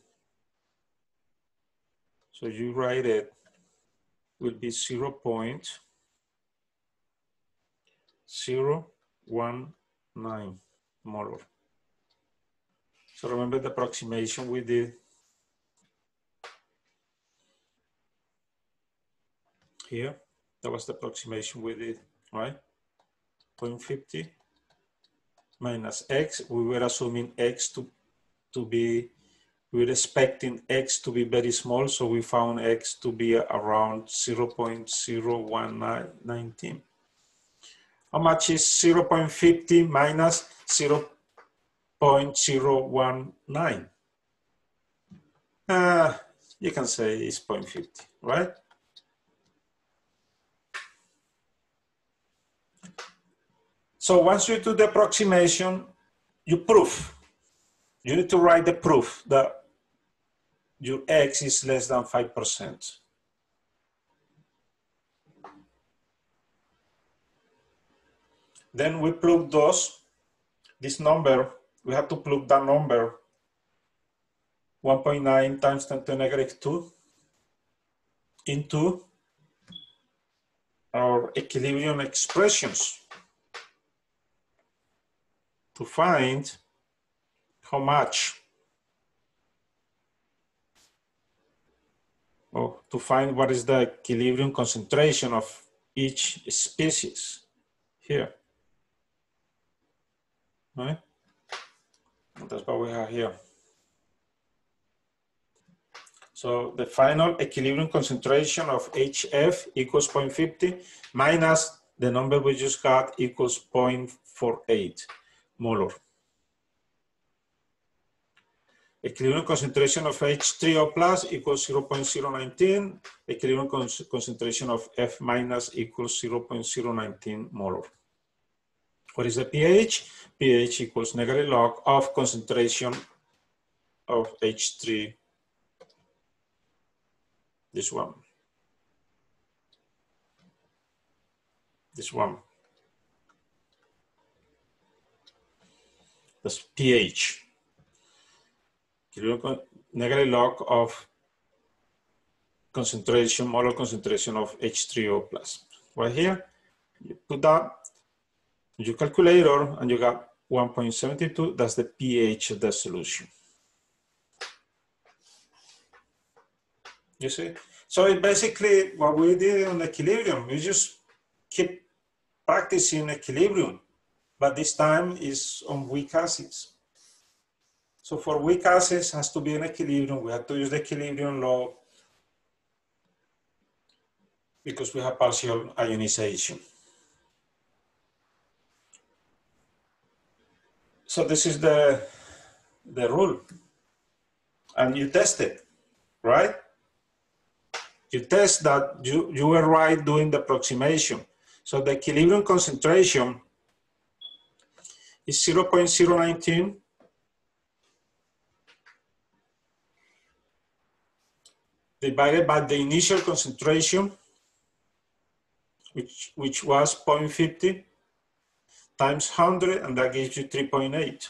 So you write it will be 0 0.019 molar. So remember the approximation we did here. That was the approximation we did, right? 0.50 minus x, we were assuming x to, to be, we're expecting x to be very small, so we found x to be around 0 0.0119. How much is 0 0.50 minus 0 0.019? Uh, you can say it's 0.50, right? So once you do the approximation, you prove. You need to write the proof that your X is less than 5%. Then we plug those, this number, we have to plug that number 1.9 times 10 to the negative 2 into our equilibrium expressions to find how much or to find what is the equilibrium concentration of each species here. Right? That's what we have here. So the final equilibrium concentration of HF equals 0.50 minus the number we just got equals 0.48 molar. Equilibrium concentration of H3O plus equals 0.019. Equilibrium con concentration of F minus equals 0.019 molar. What is the pH? pH equals negative log of concentration of H3, this one. This one. That's pH negative log of concentration, molar concentration of H3O plus. Right here, you put that in your calculator and you got 1.72, that's the pH of the solution. You see? So it basically what we did on equilibrium, we just keep practicing equilibrium, but this time is on weak acids. So for weak acids has to be an equilibrium. We have to use the equilibrium law because we have partial ionization. So this is the, the rule. And you test it, right? You test that you, you were right doing the approximation. So the equilibrium concentration is 0.019 divided by the initial concentration, which, which was 0.50 times 100, and that gives you 3.8.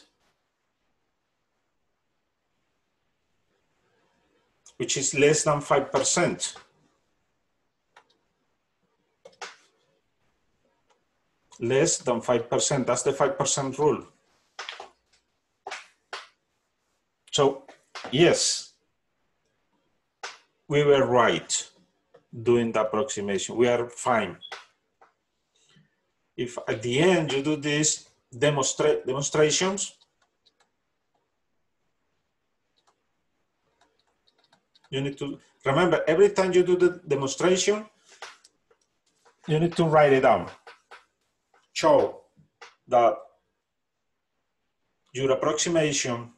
which is less than 5%. Less than 5%, that's the 5% rule. So yes, we were right doing the approximation. We are fine. If at the end you do these demonstra demonstrations, you need to remember every time you do the demonstration, you need to write it down. Show that your approximation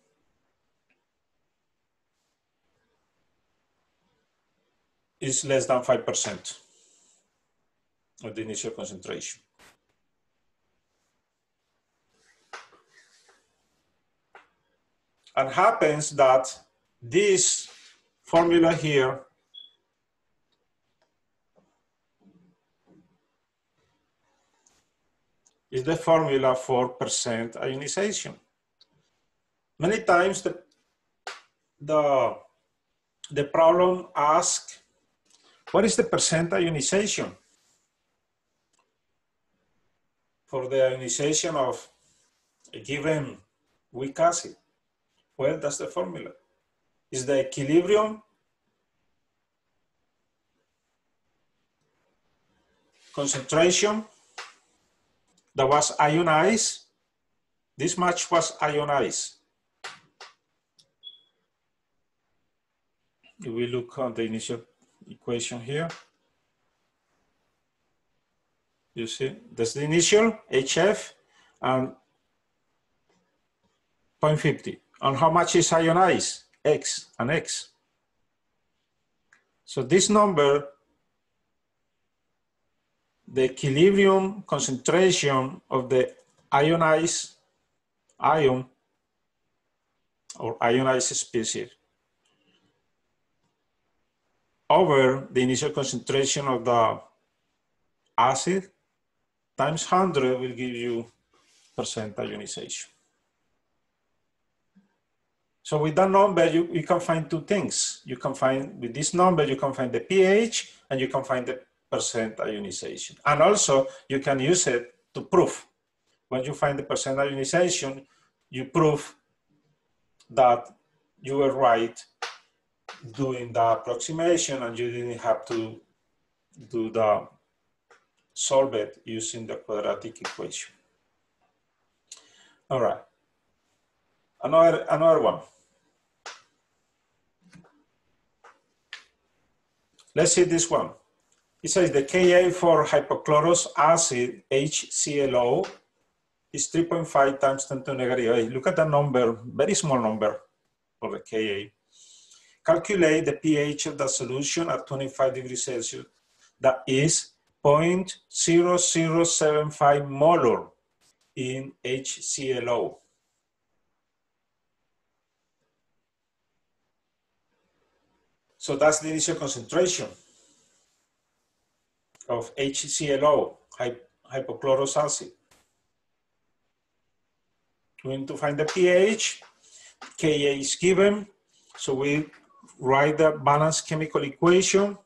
is less than 5% of the initial concentration. And happens that this formula here is the formula for percent ionization. Many times the, the, the problem asks what is the percent ionization? For the ionization of a given weak acid? Well, that's the formula. Is the equilibrium concentration that was ionized, this much was ionized. If we look on the initial equation here. You see, that's the initial HF and 0.50. And how much is ionized? X and X. So this number, the equilibrium concentration of the ionized ion or ionized species over the initial concentration of the acid times 100 will give you percent ionization. So with that number, you, you can find two things. You can find, with this number, you can find the pH and you can find the percent ionization. And also you can use it to prove. When you find the percent ionization, you prove that you were right doing the approximation and you didn't have to do the solve it using the quadratic equation. All right. Another, another one. Let's see this one. It says the Ka for hypochlorous acid HClO is 3.5 times 10 to the negative 8. Look at that number, very small number for the Ka. Calculate the pH of the solution at 25 degrees Celsius. That is 0.0075 molar in HClO. So that's the initial concentration of HClO, hypochlorous acid. We need to find the pH. Ka is given. So we write the balanced chemical equation.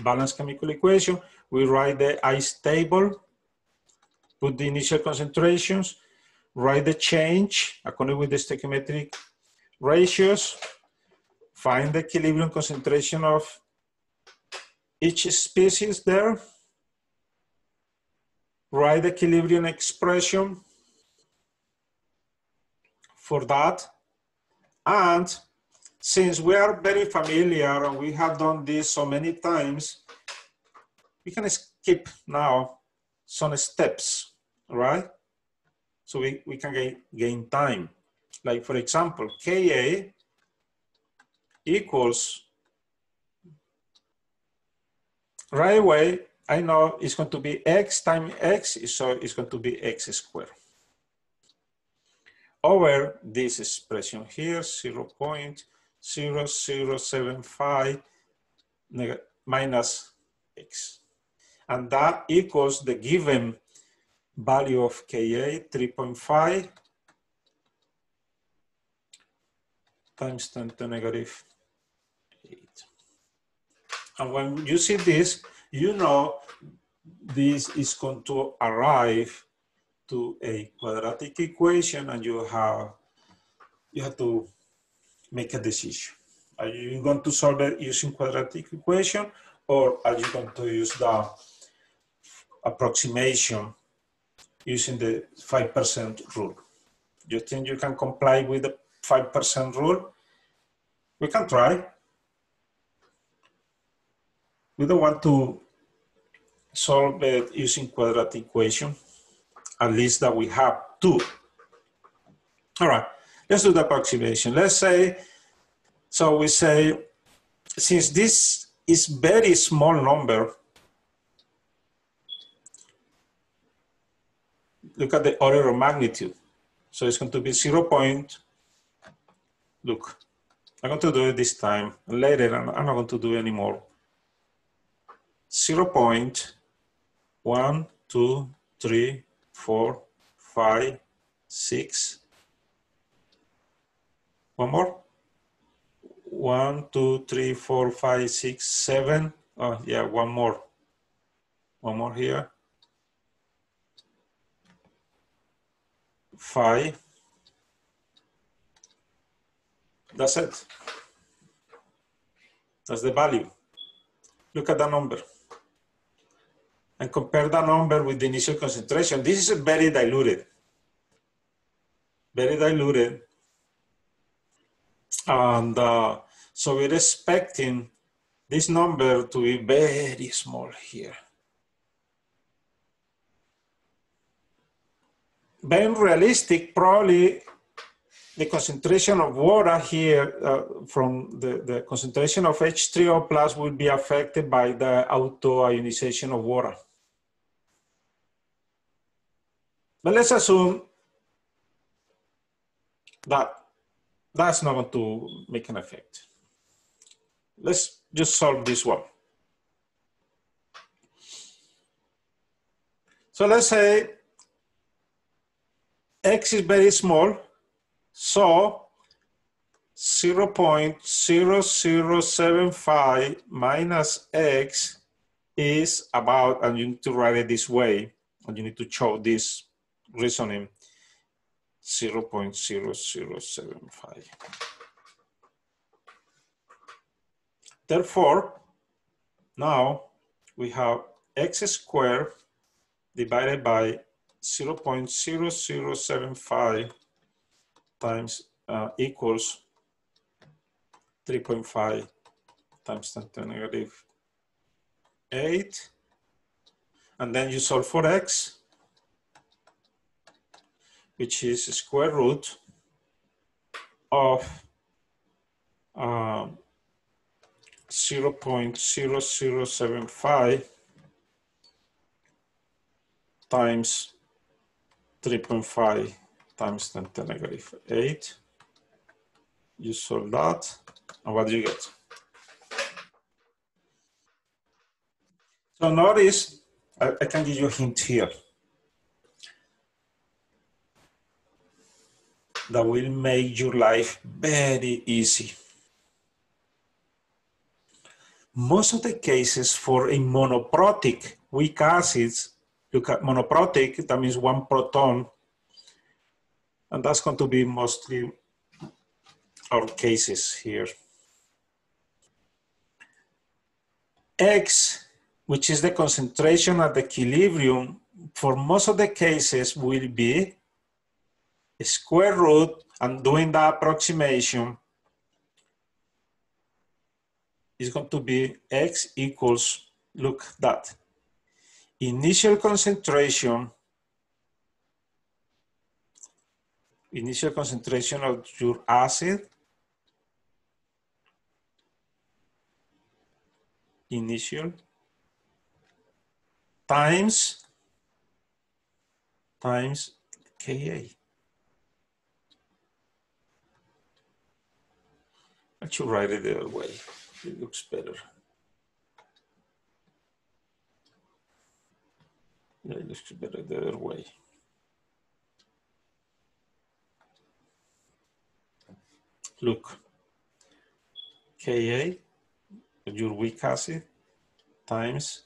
Balanced chemical equation. We write the ice table, put the initial concentrations, write the change according with the stoichiometric ratios, find the equilibrium concentration of each species there, write the equilibrium expression for that. And since we are very familiar and we have done this so many times, we can skip now some steps, right? So we, we can gain, gain time. Like for example, Ka equals, right away, I know it's going to be x times x, so it's going to be x squared. Over this expression here, 0 0.0075 minus x. And that equals the given value of Ka, 3.5 times 10 to negative 8. and when you see this, you know this is going to arrive to a quadratic equation and you have you have to make a decision. Are you going to solve it using quadratic equation or are you going to use the approximation using the 5% rule? Do you think you can comply with the 5% rule? We can try we don't want to solve it using quadratic equation, at least that we have two. All right, let's do the approximation. Let's say, so we say, since this is very small number, look at the order of magnitude. So it's going to be 0 point, look, I'm going to do it this time. Later, I'm not going to do it anymore. 0 0.1, 2, 3, 4, 5, 6. One more. 1, 2, 3, 4, 5, 6, 7. Oh, yeah, one more. One more here. 5. That's it. That's the value. Look at the number and compare that number with the initial concentration. This is very diluted, very diluted. And uh, so we're expecting this number to be very small here. Being realistic, probably the concentration of water here uh, from the, the concentration of H3O plus will be affected by the auto ionization of water. But let's assume that that's not going to make an effect. Let's just solve this one. So let's say x is very small, So 0.0075 minus x is about, and you need to write it this way, and you need to show this reasoning, 0.0075. Therefore, now we have x squared divided by 0.0075 times uh, equals 3.5 times 10 to the negative 8. And then you solve for x, which is square root of um, 0.0075 times 3.5 times 10 to the negative 8. You solve that, and what do you get? So notice, I, I can give you a hint here. That will make your life very easy. Most of the cases for a monoprotic weak acids, look at monoprotic, that means one proton, and that's going to be mostly our cases here. X, which is the concentration at the equilibrium, for most of the cases will be square root and doing the approximation is going to be x equals, look that, initial concentration, initial concentration of your acid, initial, times, times Ka. I should write it the other way. It looks better. Yeah, it looks better the other way. Look, Ka, your weak acid, times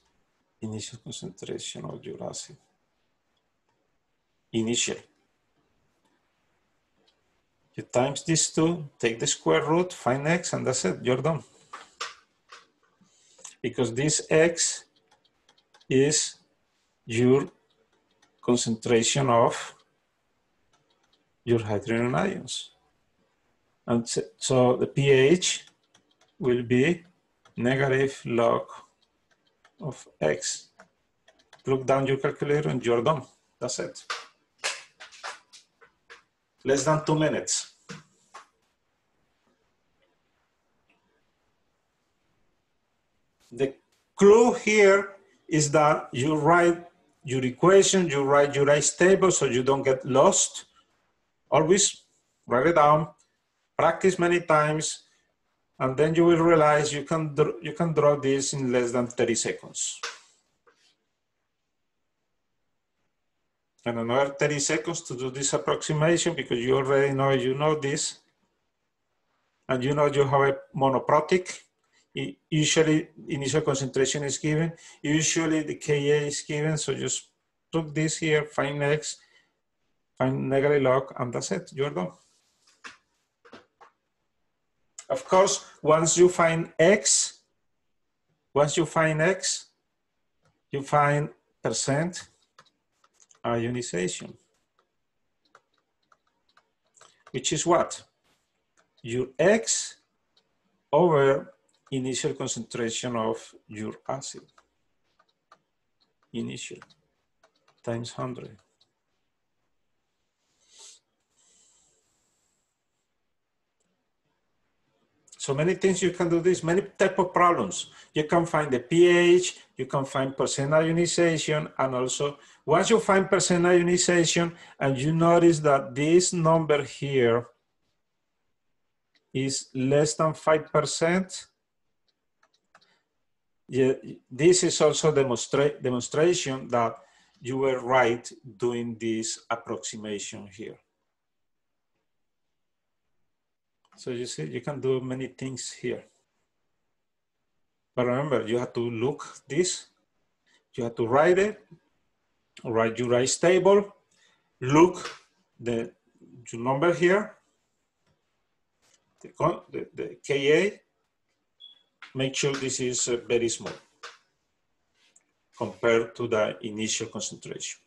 initial concentration of your acid. Initial. You times these two, take the square root, find x, and that's it, you're done because this X is your concentration of your hydrogen ions. And so the pH will be negative log of X. Plug down your calculator and you're done. That's it. Less than two minutes. The clue here is that you write your equation, you write your ice table so you don't get lost. Always write it down, practice many times, and then you will realize you can, you can draw this in less than 30 seconds. And another 30 seconds to do this approximation because you already know you know this. And you know you have a monoprotic usually initial concentration is given. Usually the Ka is given. So just put this here, find X, find negative log, and that's it, you're done. Of course, once you find X, once you find X, you find percent ionization, which is what? Your X over initial concentration of your acid. Initial times 100. So many things you can do this, many type of problems. You can find the pH, you can find percent ionization, and also once you find percent ionization and you notice that this number here is less than 5%, yeah, this is also demonstra demonstration that you were right doing this approximation here. So you see, you can do many things here. But remember, you have to look this, you have to write it, write your ice table, look the number here, the, the, the Ka, make sure this is uh, very small compared to the initial concentration.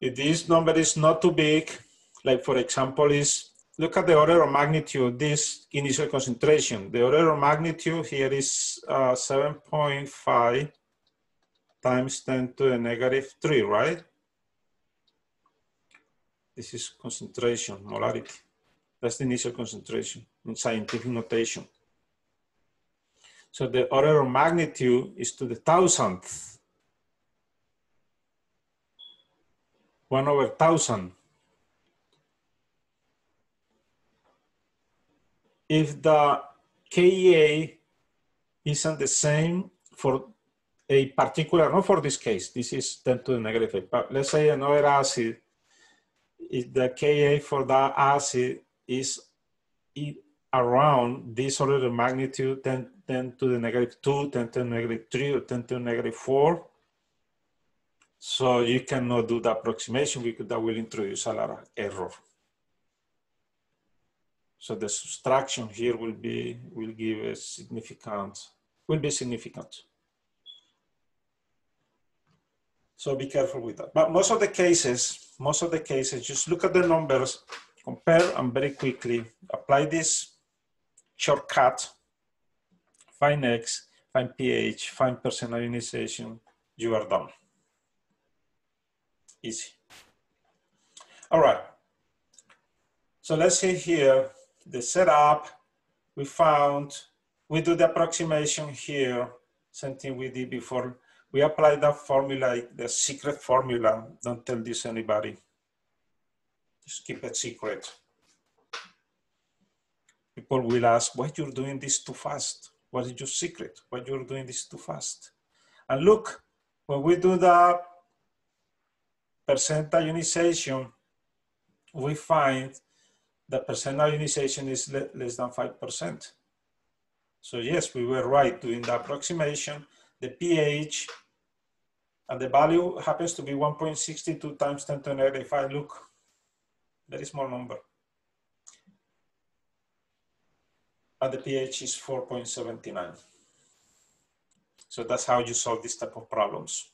If this number is not too big, like for example is, look at the order of magnitude, of this initial concentration. The order of magnitude here is uh, 7.5 times 10 to the negative 3, right? This is concentration, molarity. That's the initial concentration in scientific notation. So the order of magnitude is to the thousandth. One over thousand. If the Ka isn't the same for a particular, not for this case, this is 10 to the negative 8, but let's say another acid, if the Ka for that acid is around this order of magnitude 10, 10 to the negative 2, 10 to the negative 3, or 10 to the negative 4. So you cannot do the approximation because that will introduce a lot of error. So the subtraction here will be, will give a significant, will be significant. So be careful with that. But most of the cases, most of the cases, just look at the numbers, compare and very quickly apply this shortcut, find X, find pH, find percent ionization, you are done. Easy. All right. So let's see here, the setup, we found, we do the approximation here, same thing we did before we apply that formula, the secret formula. Don't tell this anybody. Just keep it secret. People will ask, why you're doing this too fast? What is your secret? Why you're doing this too fast? And look, when we do the percent ionization, we find the percent ionization is le less than 5%. So yes, we were right doing the approximation. The pH and the value happens to be 1.62 times 10 to the negative 5. Look, very small number. And the pH is 4.79. So that's how you solve this type of problems.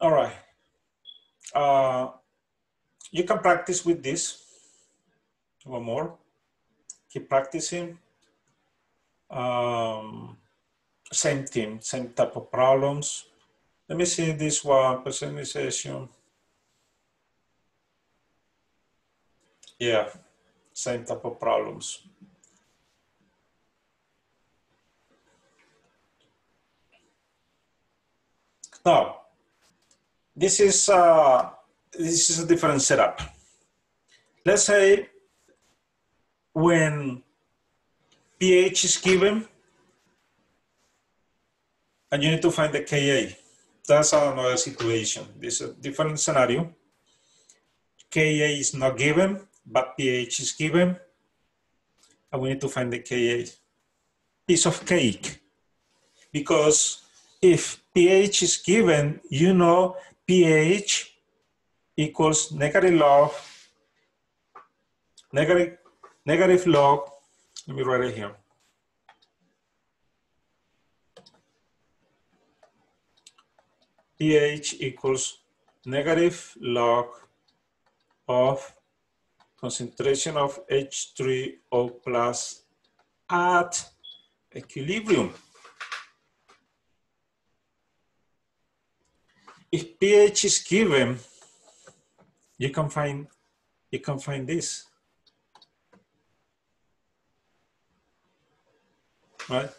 All right. Uh, you can practice with this. One more. Keep practicing um, same thing, same type of problems. Let me see this one, percent ionization. Yeah, same type of problems. Now, this is uh, this is a different setup. Let's say when pH is given, and you need to find the Ka. That's another situation. This is a different scenario. Ka is not given, but pH is given, and we need to find the Ka. Piece of cake. Because if pH is given, you know pH equals negative log, negative, negative log let me write it here. pH equals negative log of concentration of H3O plus at equilibrium. If pH is given, you can find you can find this. right?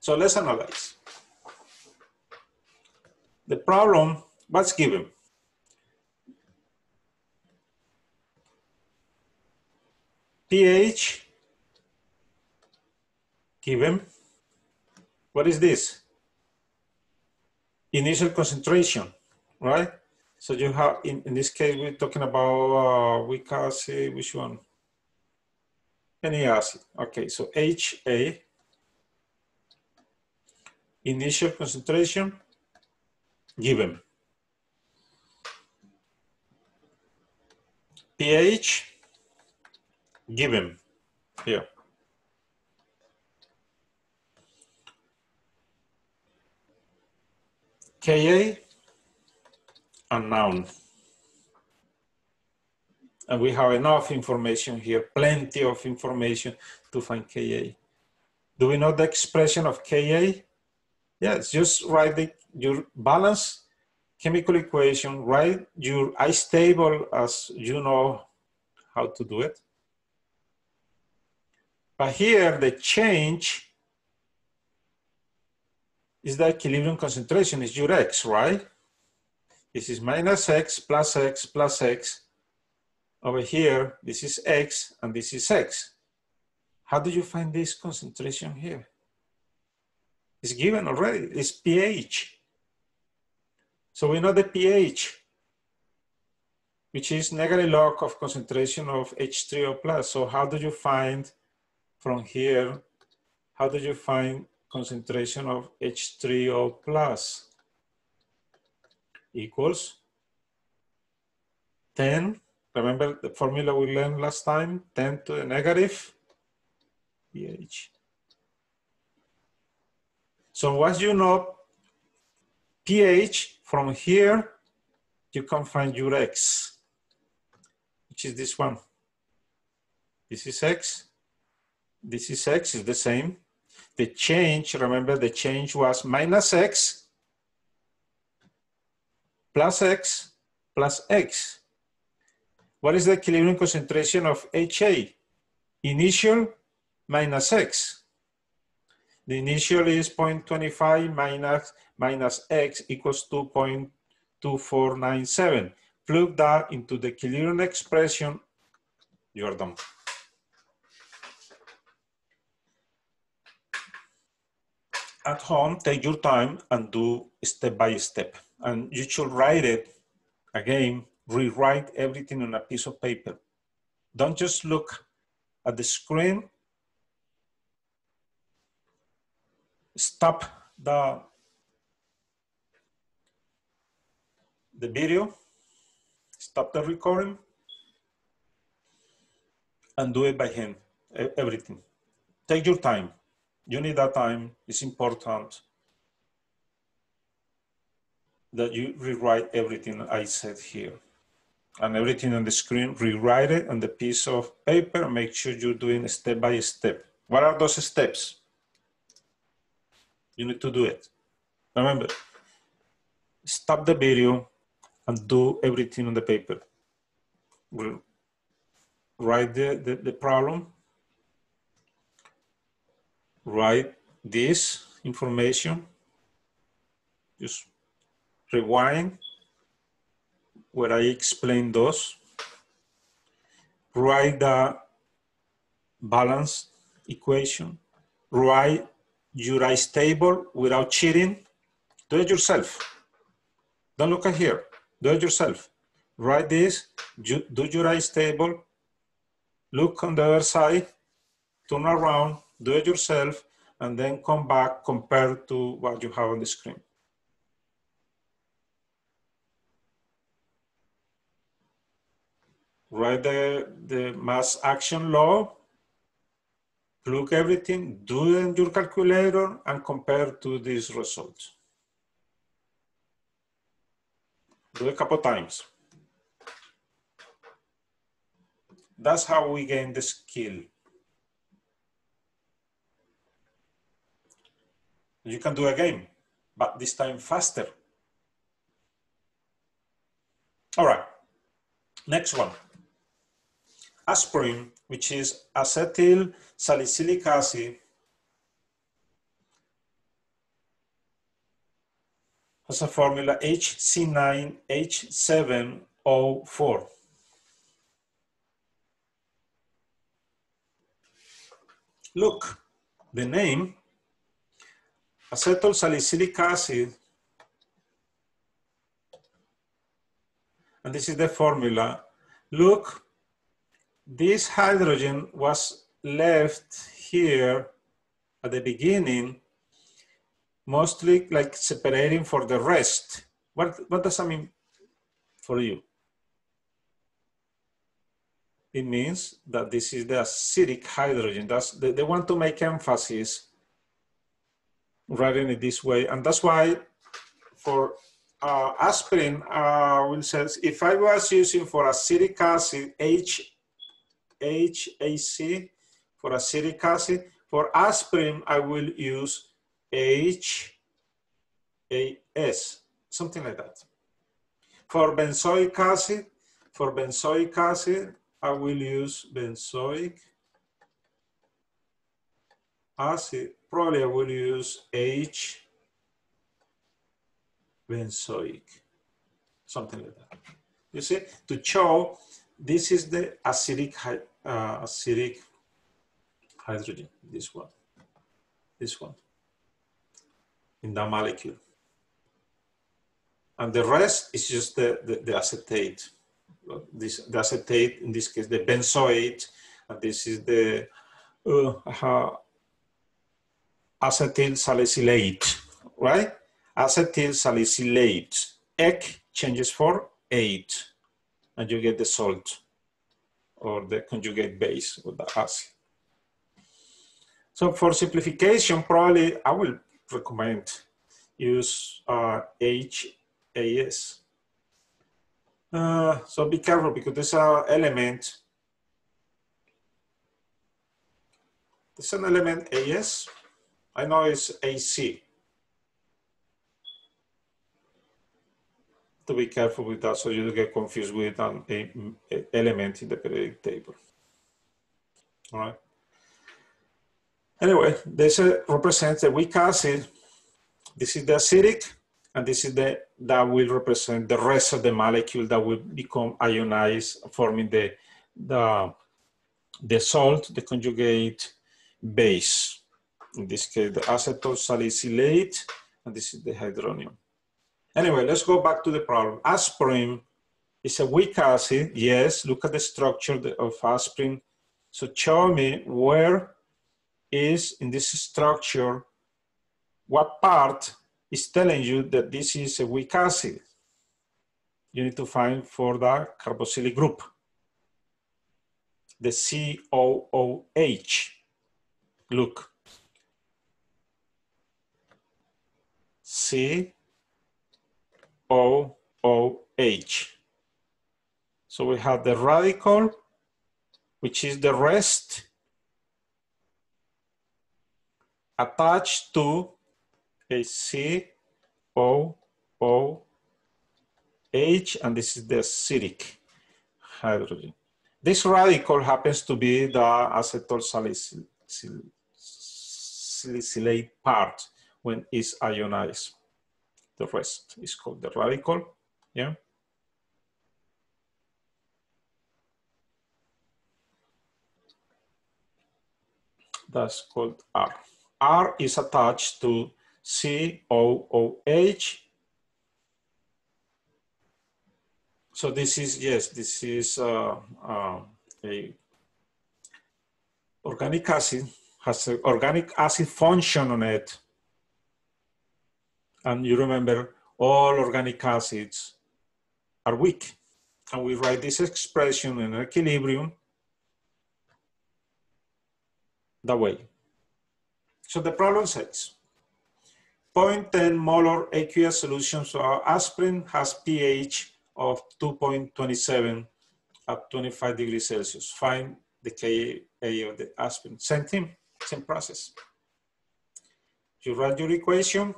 So let's analyze. The problem, what's given? pH given, what is this? Initial concentration, right? So you have, in, in this case, we're talking about uh, weak acid, which one? Any acid. Okay, so HA, initial concentration, given. pH, given here. Ka, unknown. And we have enough information here, plenty of information to find Ka. Do we know the expression of Ka? Yes, just write the, your balance chemical equation, write your ice table as you know how to do it. But here the change is the equilibrium concentration, is your x, right? This is minus x plus x plus x. Over here, this is x and this is x. How do you find this concentration here? It's given already, it's pH. So we know the pH, which is negative log of concentration of H3O plus. So how do you find from here, how do you find concentration of H3O plus equals 10. Remember the formula we learned last time, 10 to the negative pH. So once you know pH, from here, you can find your x, which is this one. This is x. This is x, is the same. The change, remember the change was minus x plus x plus x. What is the equilibrium concentration of HA? Initial minus x. The initial is 0.25 minus, minus x equals 2.2497. Plug that into the equilibrium expression, you're done. At home, take your time and do step by step. And you should write it again, rewrite everything on a piece of paper. Don't just look at the screen. Stop the, the video, stop the recording, and do it by hand, everything. Take your time you need that time. It's important that you rewrite everything I said here. And everything on the screen, rewrite it on the piece of paper. Make sure you're doing step by step. What are those steps? You need to do it. Remember, stop the video and do everything on the paper. We'll Write the, the, the problem, write this information, just rewind where I explain those, write the balance equation, write your ice table without cheating, do it yourself. Don't look at here, do it yourself. Write this, do your ice table, look on the other side, turn around, do it yourself, and then come back compared to what you have on the screen. Write the, the mass action law, plug everything, do it in your calculator, and compare to these results. Do it a couple times. That's how we gain the skill. You can do again, but this time faster. All right, next one. Aspirin, which is acetyl salicylic acid, has a formula HC9H7O4. Look, the name, acetylsalicylic acid, and this is the formula. Look, this hydrogen was left here at the beginning, mostly like separating for the rest. What, what does that mean for you? It means that this is the acidic hydrogen. That's they, they want to make emphasis writing it this way. And that's why for uh, aspirin, uh, will says if I was using for acetic acid, H, HAC, for acetic acid, for aspirin, I will use HAS, something like that. For benzoic acid, for benzoic acid, I will use benzoic acid. Probably I will use H benzoic, something like that. You see, to show this is the acidic, uh, acidic hydrogen, this one, this one, in the molecule. And the rest is just the, the, the acetate. This, the acetate, in this case, the benzoate, and this is the uh, acetyl salicylate, right? Acetyl salicylate. Ek changes for 8, and you get the salt or the conjugate base of the acid. So for simplification, probably I will recommend use uh, HAS. Uh, so be careful because there's an element. There's an element AS. I know it's AC. To be careful with that so you don't get confused with an element in the periodic table. All right. Anyway, this represents the weak acid. This is the acidic, and this is the that will represent the rest of the molecule that will become ionized, forming the the the salt, the conjugate base. In this case, the acetyl salicylate, and this is the hydronium. Anyway, let's go back to the problem. Aspirin is a weak acid. Yes, look at the structure of aspirin. So show me where is in this structure, what part is telling you that this is a weak acid. You need to find for the carboxylic group, the COOH. Look. C O O H. So we have the radical, which is the rest attached to a C O O H, and this is the acidic hydrogen. This radical happens to be the acetyl salicylate part when it's ionized. The rest is called the radical, yeah? That's called R. R is attached to COOH. So this is, yes, this is uh, uh, a organic acid, has an organic acid function on it. And you remember all organic acids are weak. And we write this expression in equilibrium that way. So the problem says 0.10 molar aqueous solution. So our aspirin has pH of 2.27 at 25 degrees Celsius. Find the Ka of the aspirin. Same thing, same process. You write your equation,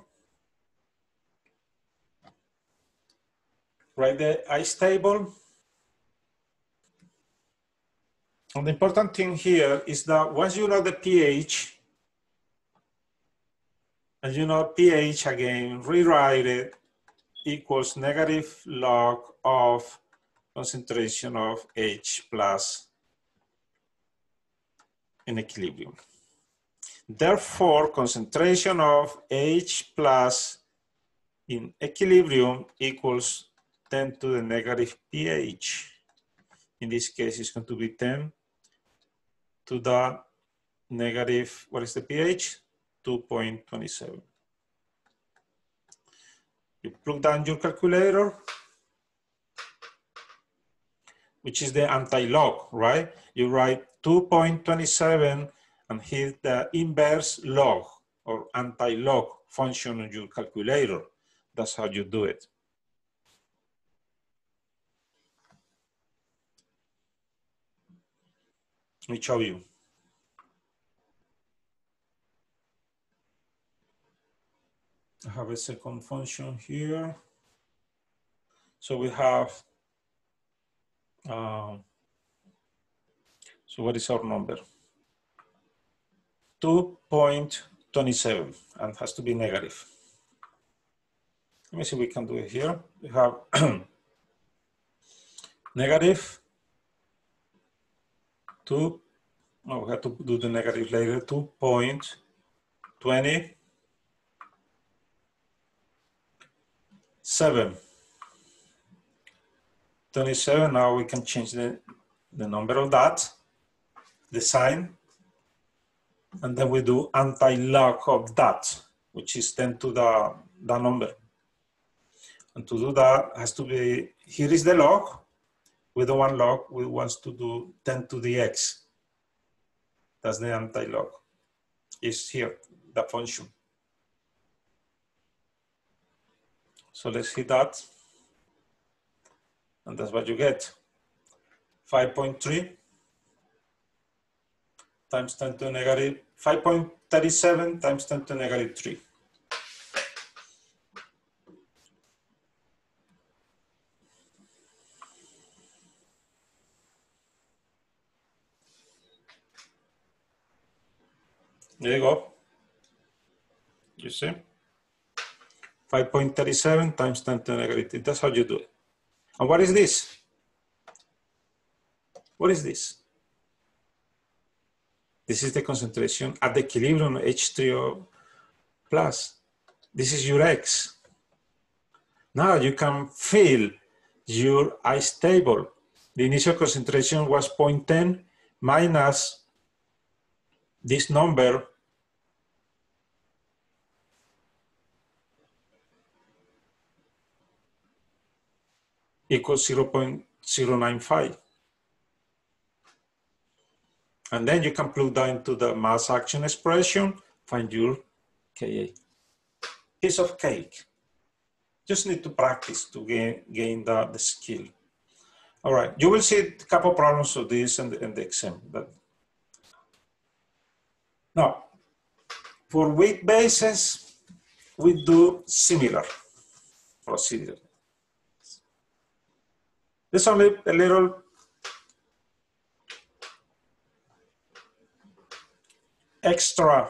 write the ice table. And the important thing here is that once you know the pH, and you know, pH again, rewrite it equals negative log of concentration of H plus in equilibrium. Therefore, concentration of H plus in equilibrium equals 10 to the negative pH. In this case, it's going to be 10 to the negative, what is the pH? 2.27. You plug down your calculator, which is the anti-log, right? You write 2.27 and hit the inverse log or anti-log function on your calculator. That's how you do it. Let me show you. I have a second function here. So we have, um, so what is our number? 2.27 and has to be negative. Let me see if we can do it here. We have negative 2, oh, we have to do the negative later, 2.20 7. 27, now we can change the, the number of that, the sign, and then we do anti-log of that, which is 10 to the, the number. And to do that has to be, here is the log. Don't want log, we want to do 10 to the x. That's the anti-log. Is here, the function. So let's hit that. And that's what you get. 5.3 times 10 to negative, 5.37 times 10 to negative 3. There you go. You see? 5.37 times 10 to the negative. That's how you do it. And what is this? What is this? This is the concentration at the equilibrium H3O plus. This is your X. Now you can fill your ice table. The initial concentration was 0.10 minus this number equals 0.095. And then you can plug that into the mass action expression, find your Ka. Piece of cake. Just need to practice to gain, gain the, the skill. All right, you will see a couple problems of this in the, in the exam. But now, for weight bases, we do similar procedure. There's only a little extra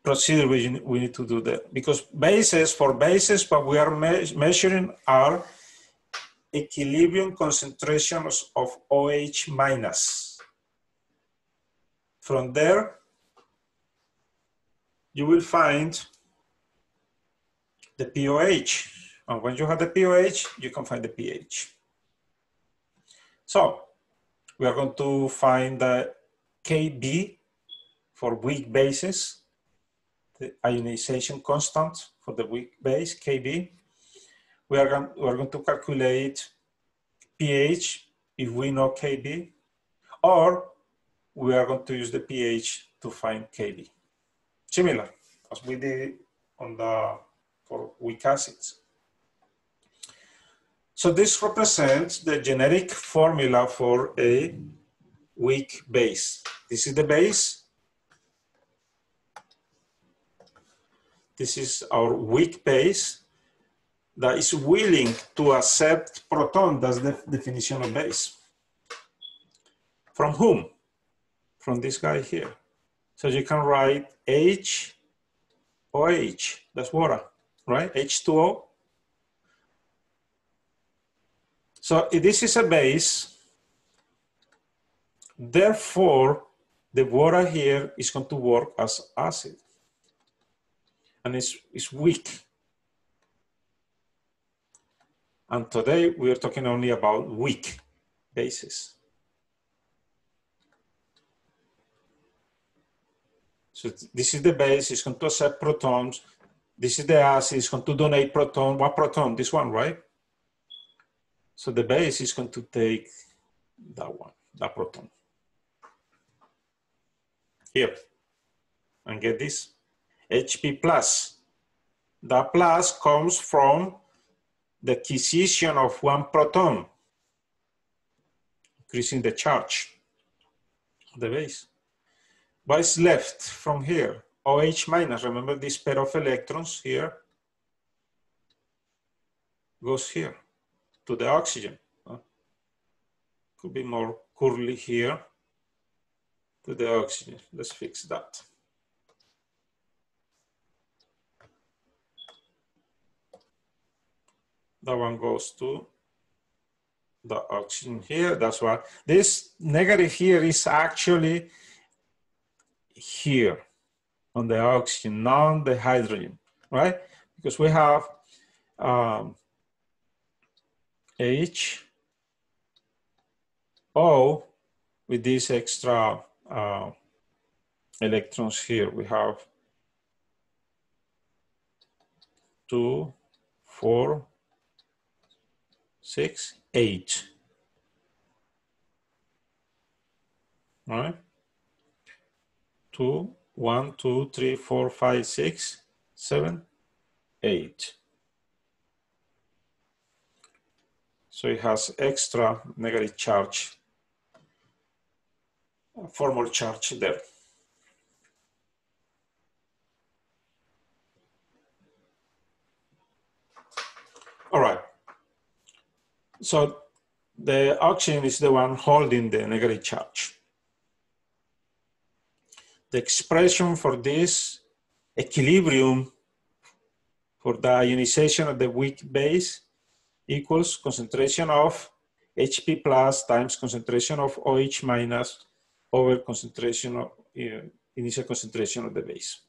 procedure we, we need to do that because bases for bases what we are me measuring are equilibrium concentrations of OH minus. From there, you will find the POH. And when you have the POH, you can find the pH. So we are going to find the KB for weak bases, the ionization constant for the weak base, KB. We are, going, we are going to calculate pH if we know KB, or we are going to use the pH to find KB. Similar as we did on the for weak acids. So this represents the generic formula for a weak base. This is the base. This is our weak base that is willing to accept proton. That's the definition of base. From whom? From this guy here. So you can write H, OH, that's water, right? H2O So this is a base, therefore the water here is going to work as acid. And it's, it's weak. And today we are talking only about weak bases. So this is the base, it's going to accept protons. This is the acid, it's going to donate proton, one proton, this one, right? So the base is going to take that one, that proton. Here, and get this, HP plus. That plus comes from the acquisition of one proton, increasing the charge of the base. What is left from here? OH minus, remember this pair of electrons here goes here to the oxygen. Could be more curly here to the oxygen. Let's fix that. That one goes to the oxygen here. That's why this negative here is actually here on the oxygen, not the hydrogen, right? Because we have um, H O with these extra uh, electrons here. We have two, four, six, eight. All right? Two, one, two, three, four, five, six, seven, eight. So it has extra negative charge, formal charge there. All right. So the oxygen is the one holding the negative charge. The expression for this equilibrium for the ionization of the weak base equals concentration of HP plus times concentration of OH minus over concentration of uh, initial concentration of the base.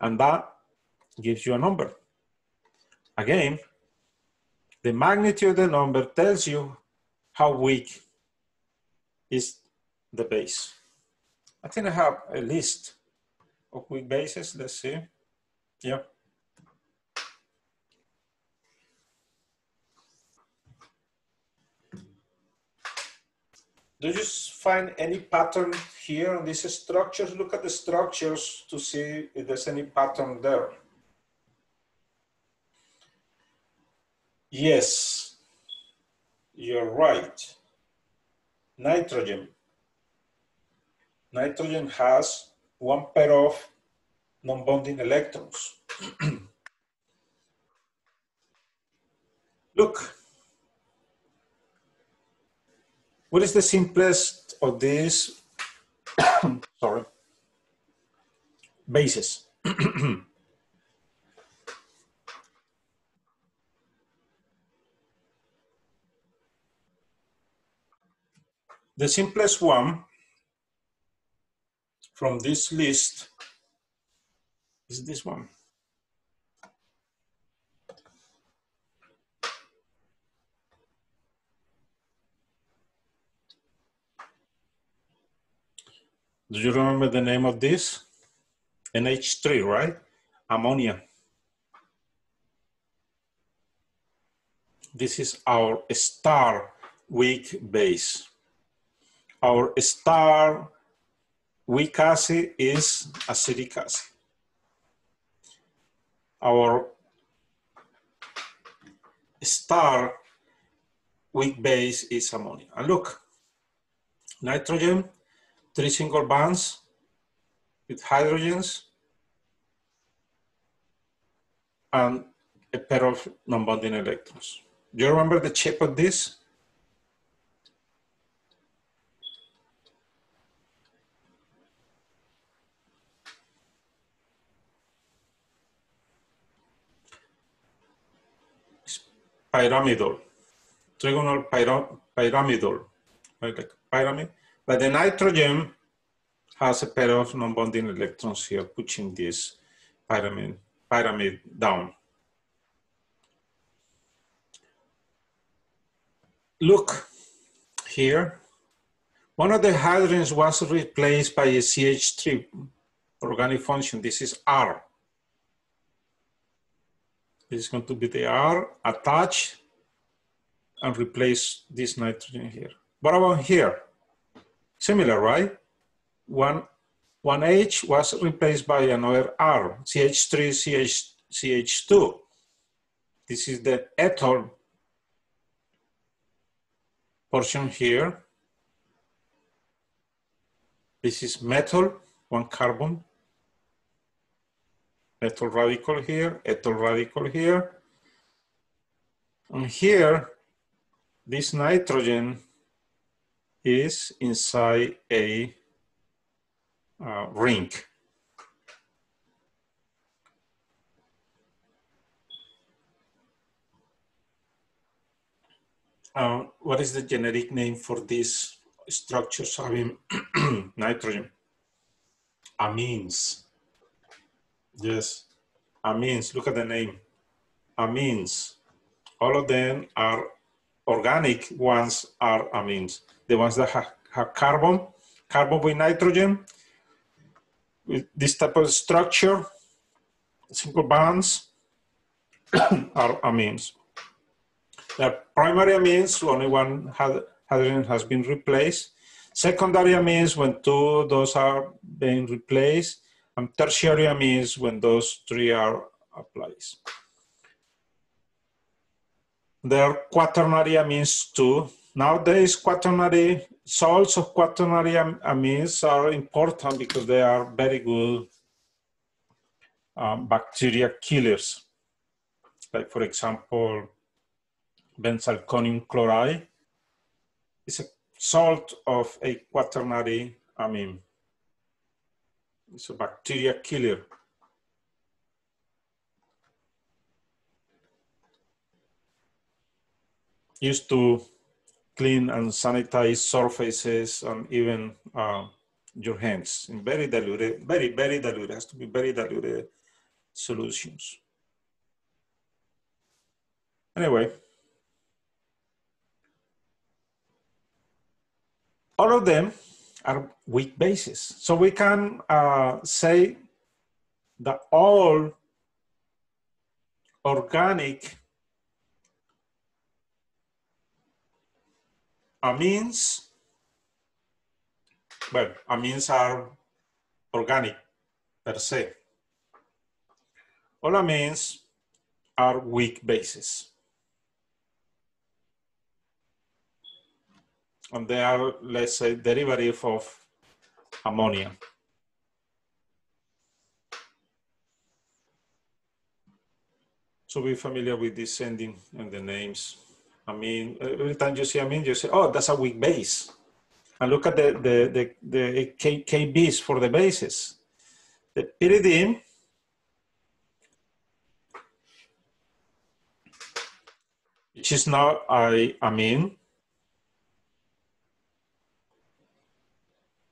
And that gives you a number. Again, the magnitude of the number tells you how weak is the base. I think I have a list of weak bases. Let's see. Yeah. Do you find any pattern here on these structures? Look at the structures to see if there's any pattern there. Yes, you're right. Nitrogen. Nitrogen has one pair of non-bonding electrons. Look, what is the simplest of these, sorry, bases? The simplest one from this list is this one. Do you remember the name of this? NH3, right? Ammonia. This is our star weak base. Our star weak acid is acetic acid. Our star weak base is ammonia. And look, nitrogen, three single bonds with hydrogens and a pair of non-bonding electrons. Do you remember the shape of this? pyramidal, trigonal pyra pyramidal, like pyramid. But the nitrogen has a pair of non-bonding electrons here pushing this pyramid, pyramid down. Look here, one of the hydrogens was replaced by a CH3 organic function. This is R. This is going to be the R attached and replace this nitrogen here. What about here? Similar, right? One, one H was replaced by another R, CH3, CH, CH2. This is the ethyl portion here. This is methyl, one carbon. Methyl radical here, ethyl radical here. And here, this nitrogen is inside a uh, ring. Uh, what is the generic name for these structures having nitrogen? Amines. Yes, amines. Look at the name. Amines. All of them are organic ones are amines. The ones that have, have carbon, carbon with nitrogen, with this type of structure, simple bonds, are amines. The primary amines, only one hydrogen has been replaced. Secondary amines, when two those are being replaced. And tertiary amines, when those three are applied. There are quaternary amines too. Nowadays, quaternary salts of quaternary amines are important because they are very good um, bacteria killers. Like for example, benzalkonium chloride is a salt of a quaternary amine. It's a bacteria killer. Used to clean and sanitize surfaces and even uh, your hands in very diluted, very, very diluted, has to be very diluted solutions. Anyway, all of them are weak bases. So we can uh, say that all organic amines, well, amines are organic per se. All amines are weak bases. and they are, let's say, derivative of ammonia. So be familiar with this ending and the names. I mean, every time you see a amine, you say, oh, that's a weak base. And look at the, the, the, the K, KBs for the bases. The pyridine which is now a amine,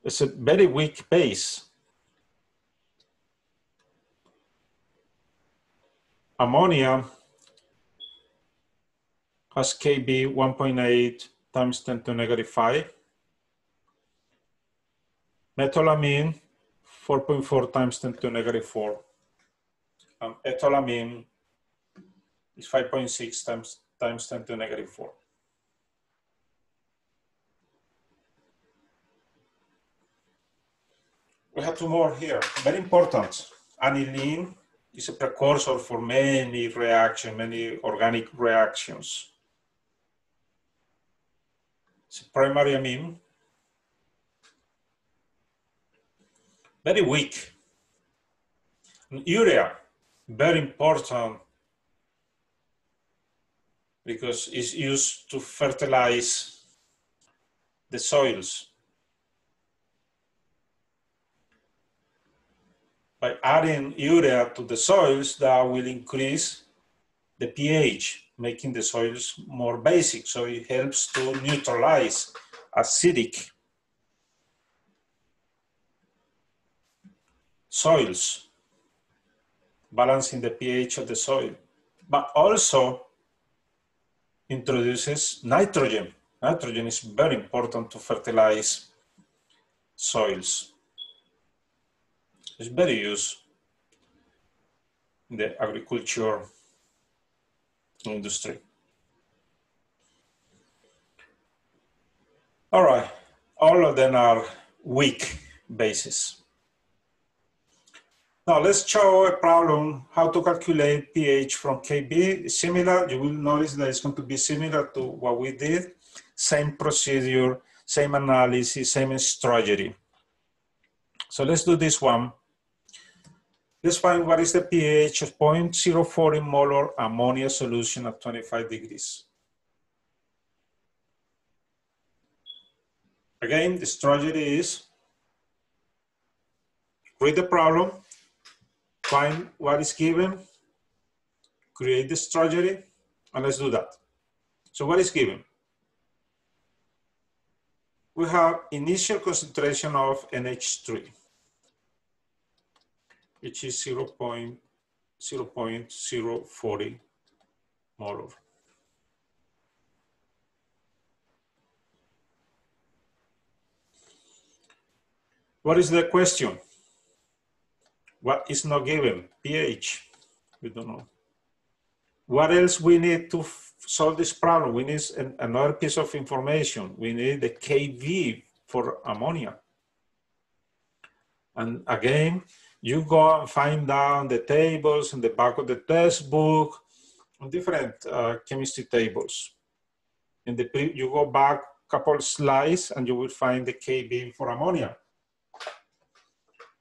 it's a very weak base. Ammonia has KB 1.8 times 10 to negative 5. Methylamine 4.4 times 10 to negative 4. And ethylamine is 5.6 times, times 10 to negative 4. We have two more here, very important. Aniline is a precursor for many reactions, many organic reactions. It's primary amine, very weak. And urea, very important because it's used to fertilize the soils. by adding urea to the soils that will increase the pH, making the soils more basic. So it helps to neutralize acidic soils, balancing the pH of the soil, but also introduces nitrogen. Nitrogen is very important to fertilize soils. It's very used in the agriculture industry. All right, all of them are weak bases. Now let's show a problem how to calculate pH from KB. Similar, you will notice that it's going to be similar to what we did. Same procedure, same analysis, same strategy. So let's do this one. Let's find what is the pH of 0.04 in molar ammonia solution at 25 degrees. Again, the strategy is read the problem, find what is given, create the strategy, and let's do that. So what is given? We have initial concentration of NH3 which is 0, 0 0.040 molar. What is the question? What is not given? pH. We don't know. What else we need to solve this problem? We need an, another piece of information. We need the Kb for ammonia. And again, you go and find down the tables in the back of the test book, different uh, chemistry tables. In the you go back a couple slides and you will find the Kb for ammonia.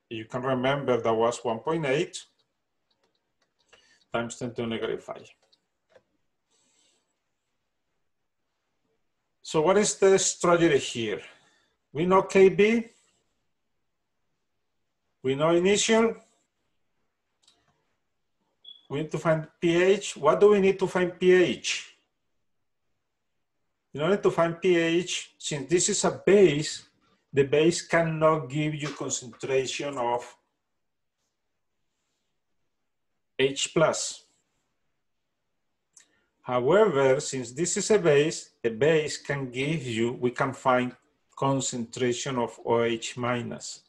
You can remember that was 1.8 times 10 to negative 5. So what is the strategy here? We know Kb, we know initial. We need to find pH. What do we need to find pH? In order to find pH, since this is a base, the base cannot give you concentration of H plus. However, since this is a base, a base can give you, we can find concentration of OH minus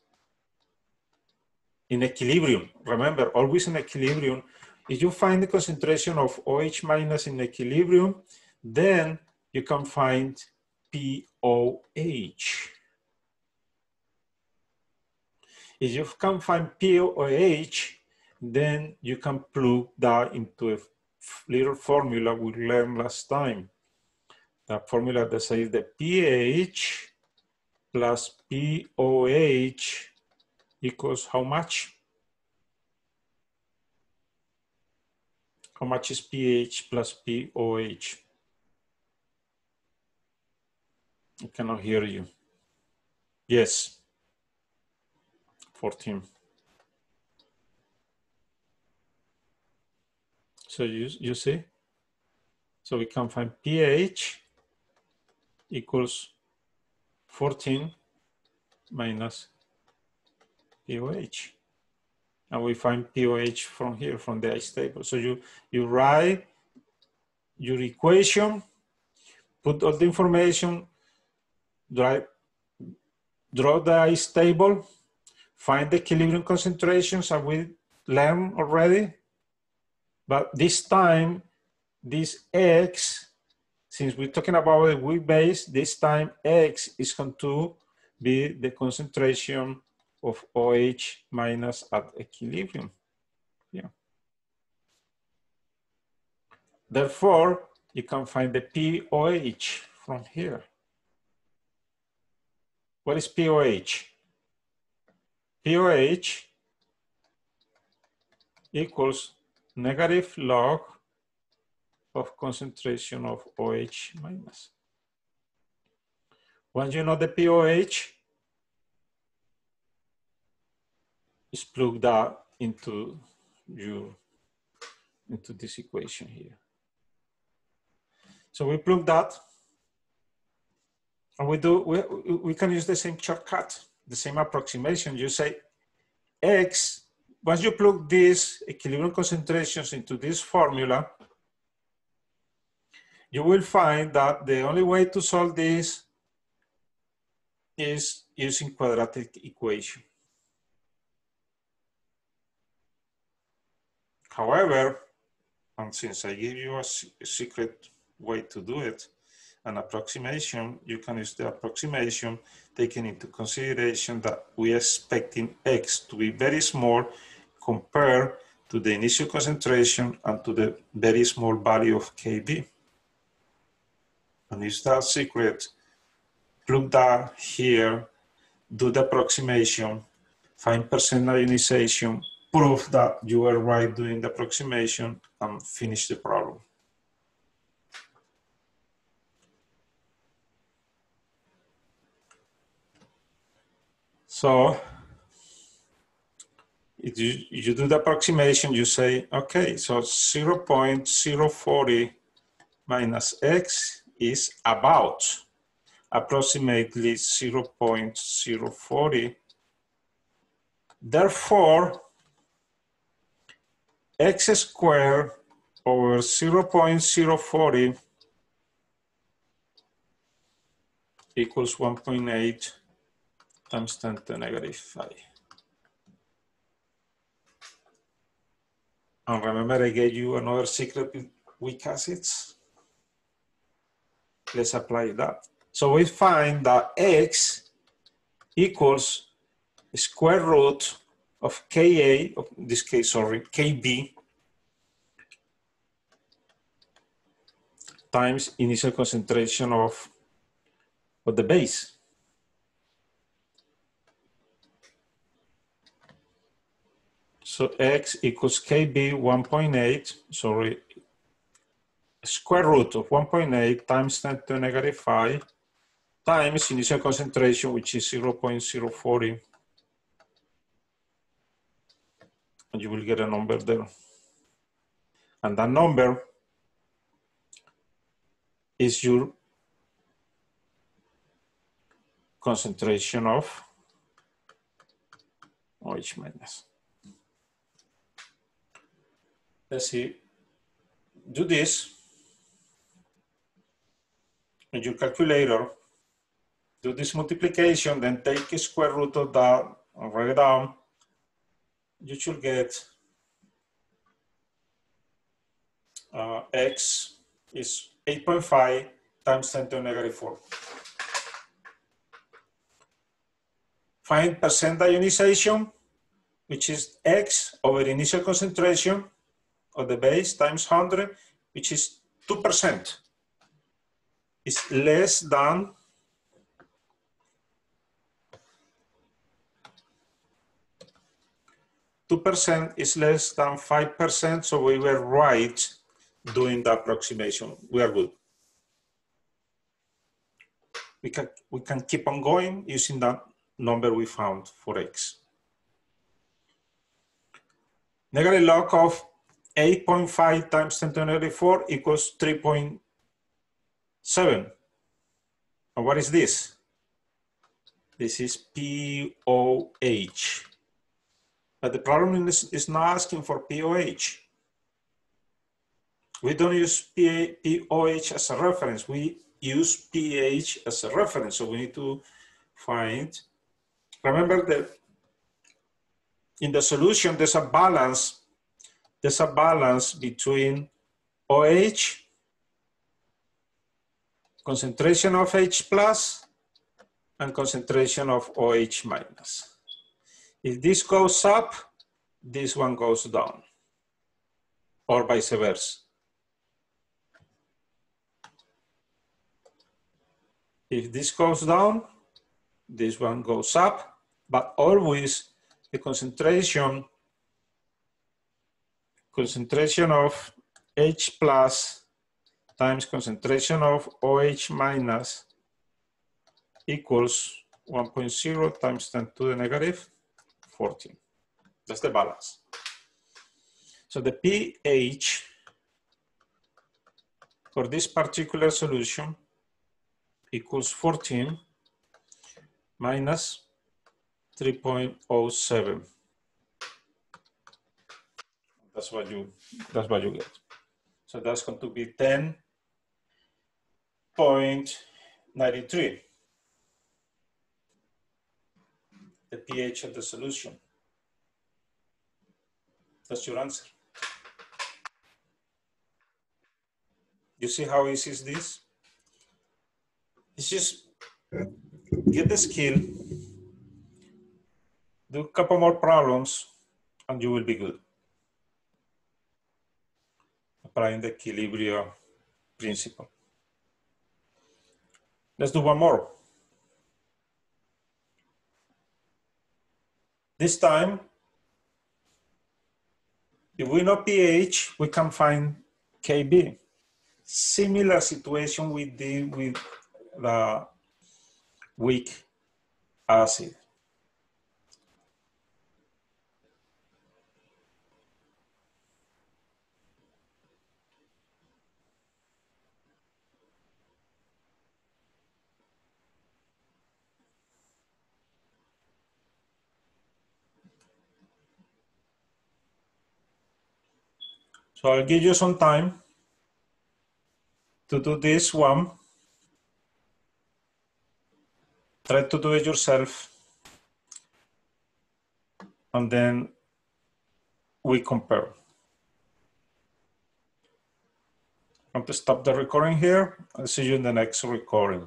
in equilibrium. Remember, always in equilibrium, if you find the concentration of OH minus in equilibrium, then you can find POH. If you can find POH, then you can plug that into a little formula we learned last time. The formula that says the pH plus POH equals how much? How much is pH plus POH? I cannot hear you. Yes. 14. So you, you see? So we can find pH equals 14 minus POH. And we find POH from here, from the ice table. So you, you write your equation, put all the information, draw, draw the ice table, find the equilibrium concentrations that we learned already. But this time, this X, since we're talking about a weak base, this time X is going to be the concentration of OH minus at equilibrium. Yeah. Therefore, you can find the POH from here. What is POH? POH equals negative log of concentration of OH minus. Once you know the POH, is plug that into you into this equation here. So we plug that and we do we, we can use the same shortcut, the same approximation. You say X, once you plug these equilibrium concentrations into this formula, you will find that the only way to solve this is using quadratic equation. However, and since I give you a, a secret way to do it, an approximation, you can use the approximation taking into consideration that we are expecting X to be very small compared to the initial concentration and to the very small value of KB. And use that secret, plug that here, do the approximation, find percent ionization, prove that you were right doing the approximation, and finish the problem. So if you, you do the approximation, you say, okay, so 0 0.040 minus x is about approximately 0 0.040. Therefore, x squared over 0 0.040 equals 1.8 times 10 to the negative 5. And remember I gave you another secret weak acids? Let's apply that. So we find that x equals square root of Ka, of this case, sorry, Kb times initial concentration of, of the base. So x equals kb 1.8, sorry, square root of 1.8 times 10 to the negative 5 times initial concentration, which is 0 0.040. And you will get a number there. And that number is your concentration of OH minus. let's see, do this in your calculator, do this multiplication, then take square root of that and write it down. You should get uh, x is 8.5 times 10 to the negative 4. Find percent ionization, which is x over initial concentration of the base times 100, which is 2%, is less than Two percent is less than five percent, so we were right doing the approximation. We are good. We can we can keep on going using that number we found for x. Negative log of 8.5 times 10 to the negative 4 equals 3.7. And what is this? This is POH. But the problem is, is not asking for POH. We don't use POH as a reference. We use pH as a reference. So we need to find, remember that in the solution, there's a balance there's a balance between OH, concentration of H plus, and concentration of OH minus. If this goes up, this one goes down, or vice versa. If this goes down, this one goes up, but always the concentration concentration of H plus times concentration of OH minus equals 1.0 times 10 to the negative 14. That's the balance. So the pH for this particular solution equals 14 minus 3.07. That's what you that's what you get. So that's going to be 10.93. The pH of the solution. That's your answer. You see how easy is this? It's just get the skill, do a couple more problems, and you will be good. Applying the equilibrium principle. Let's do one more. This time, if we know pH, we can find Kb. Similar situation we did with the weak acid. So I'll give you some time to do this one. Try to do it yourself. And then we compare. I'm going to stop the recording here. I'll see you in the next recording.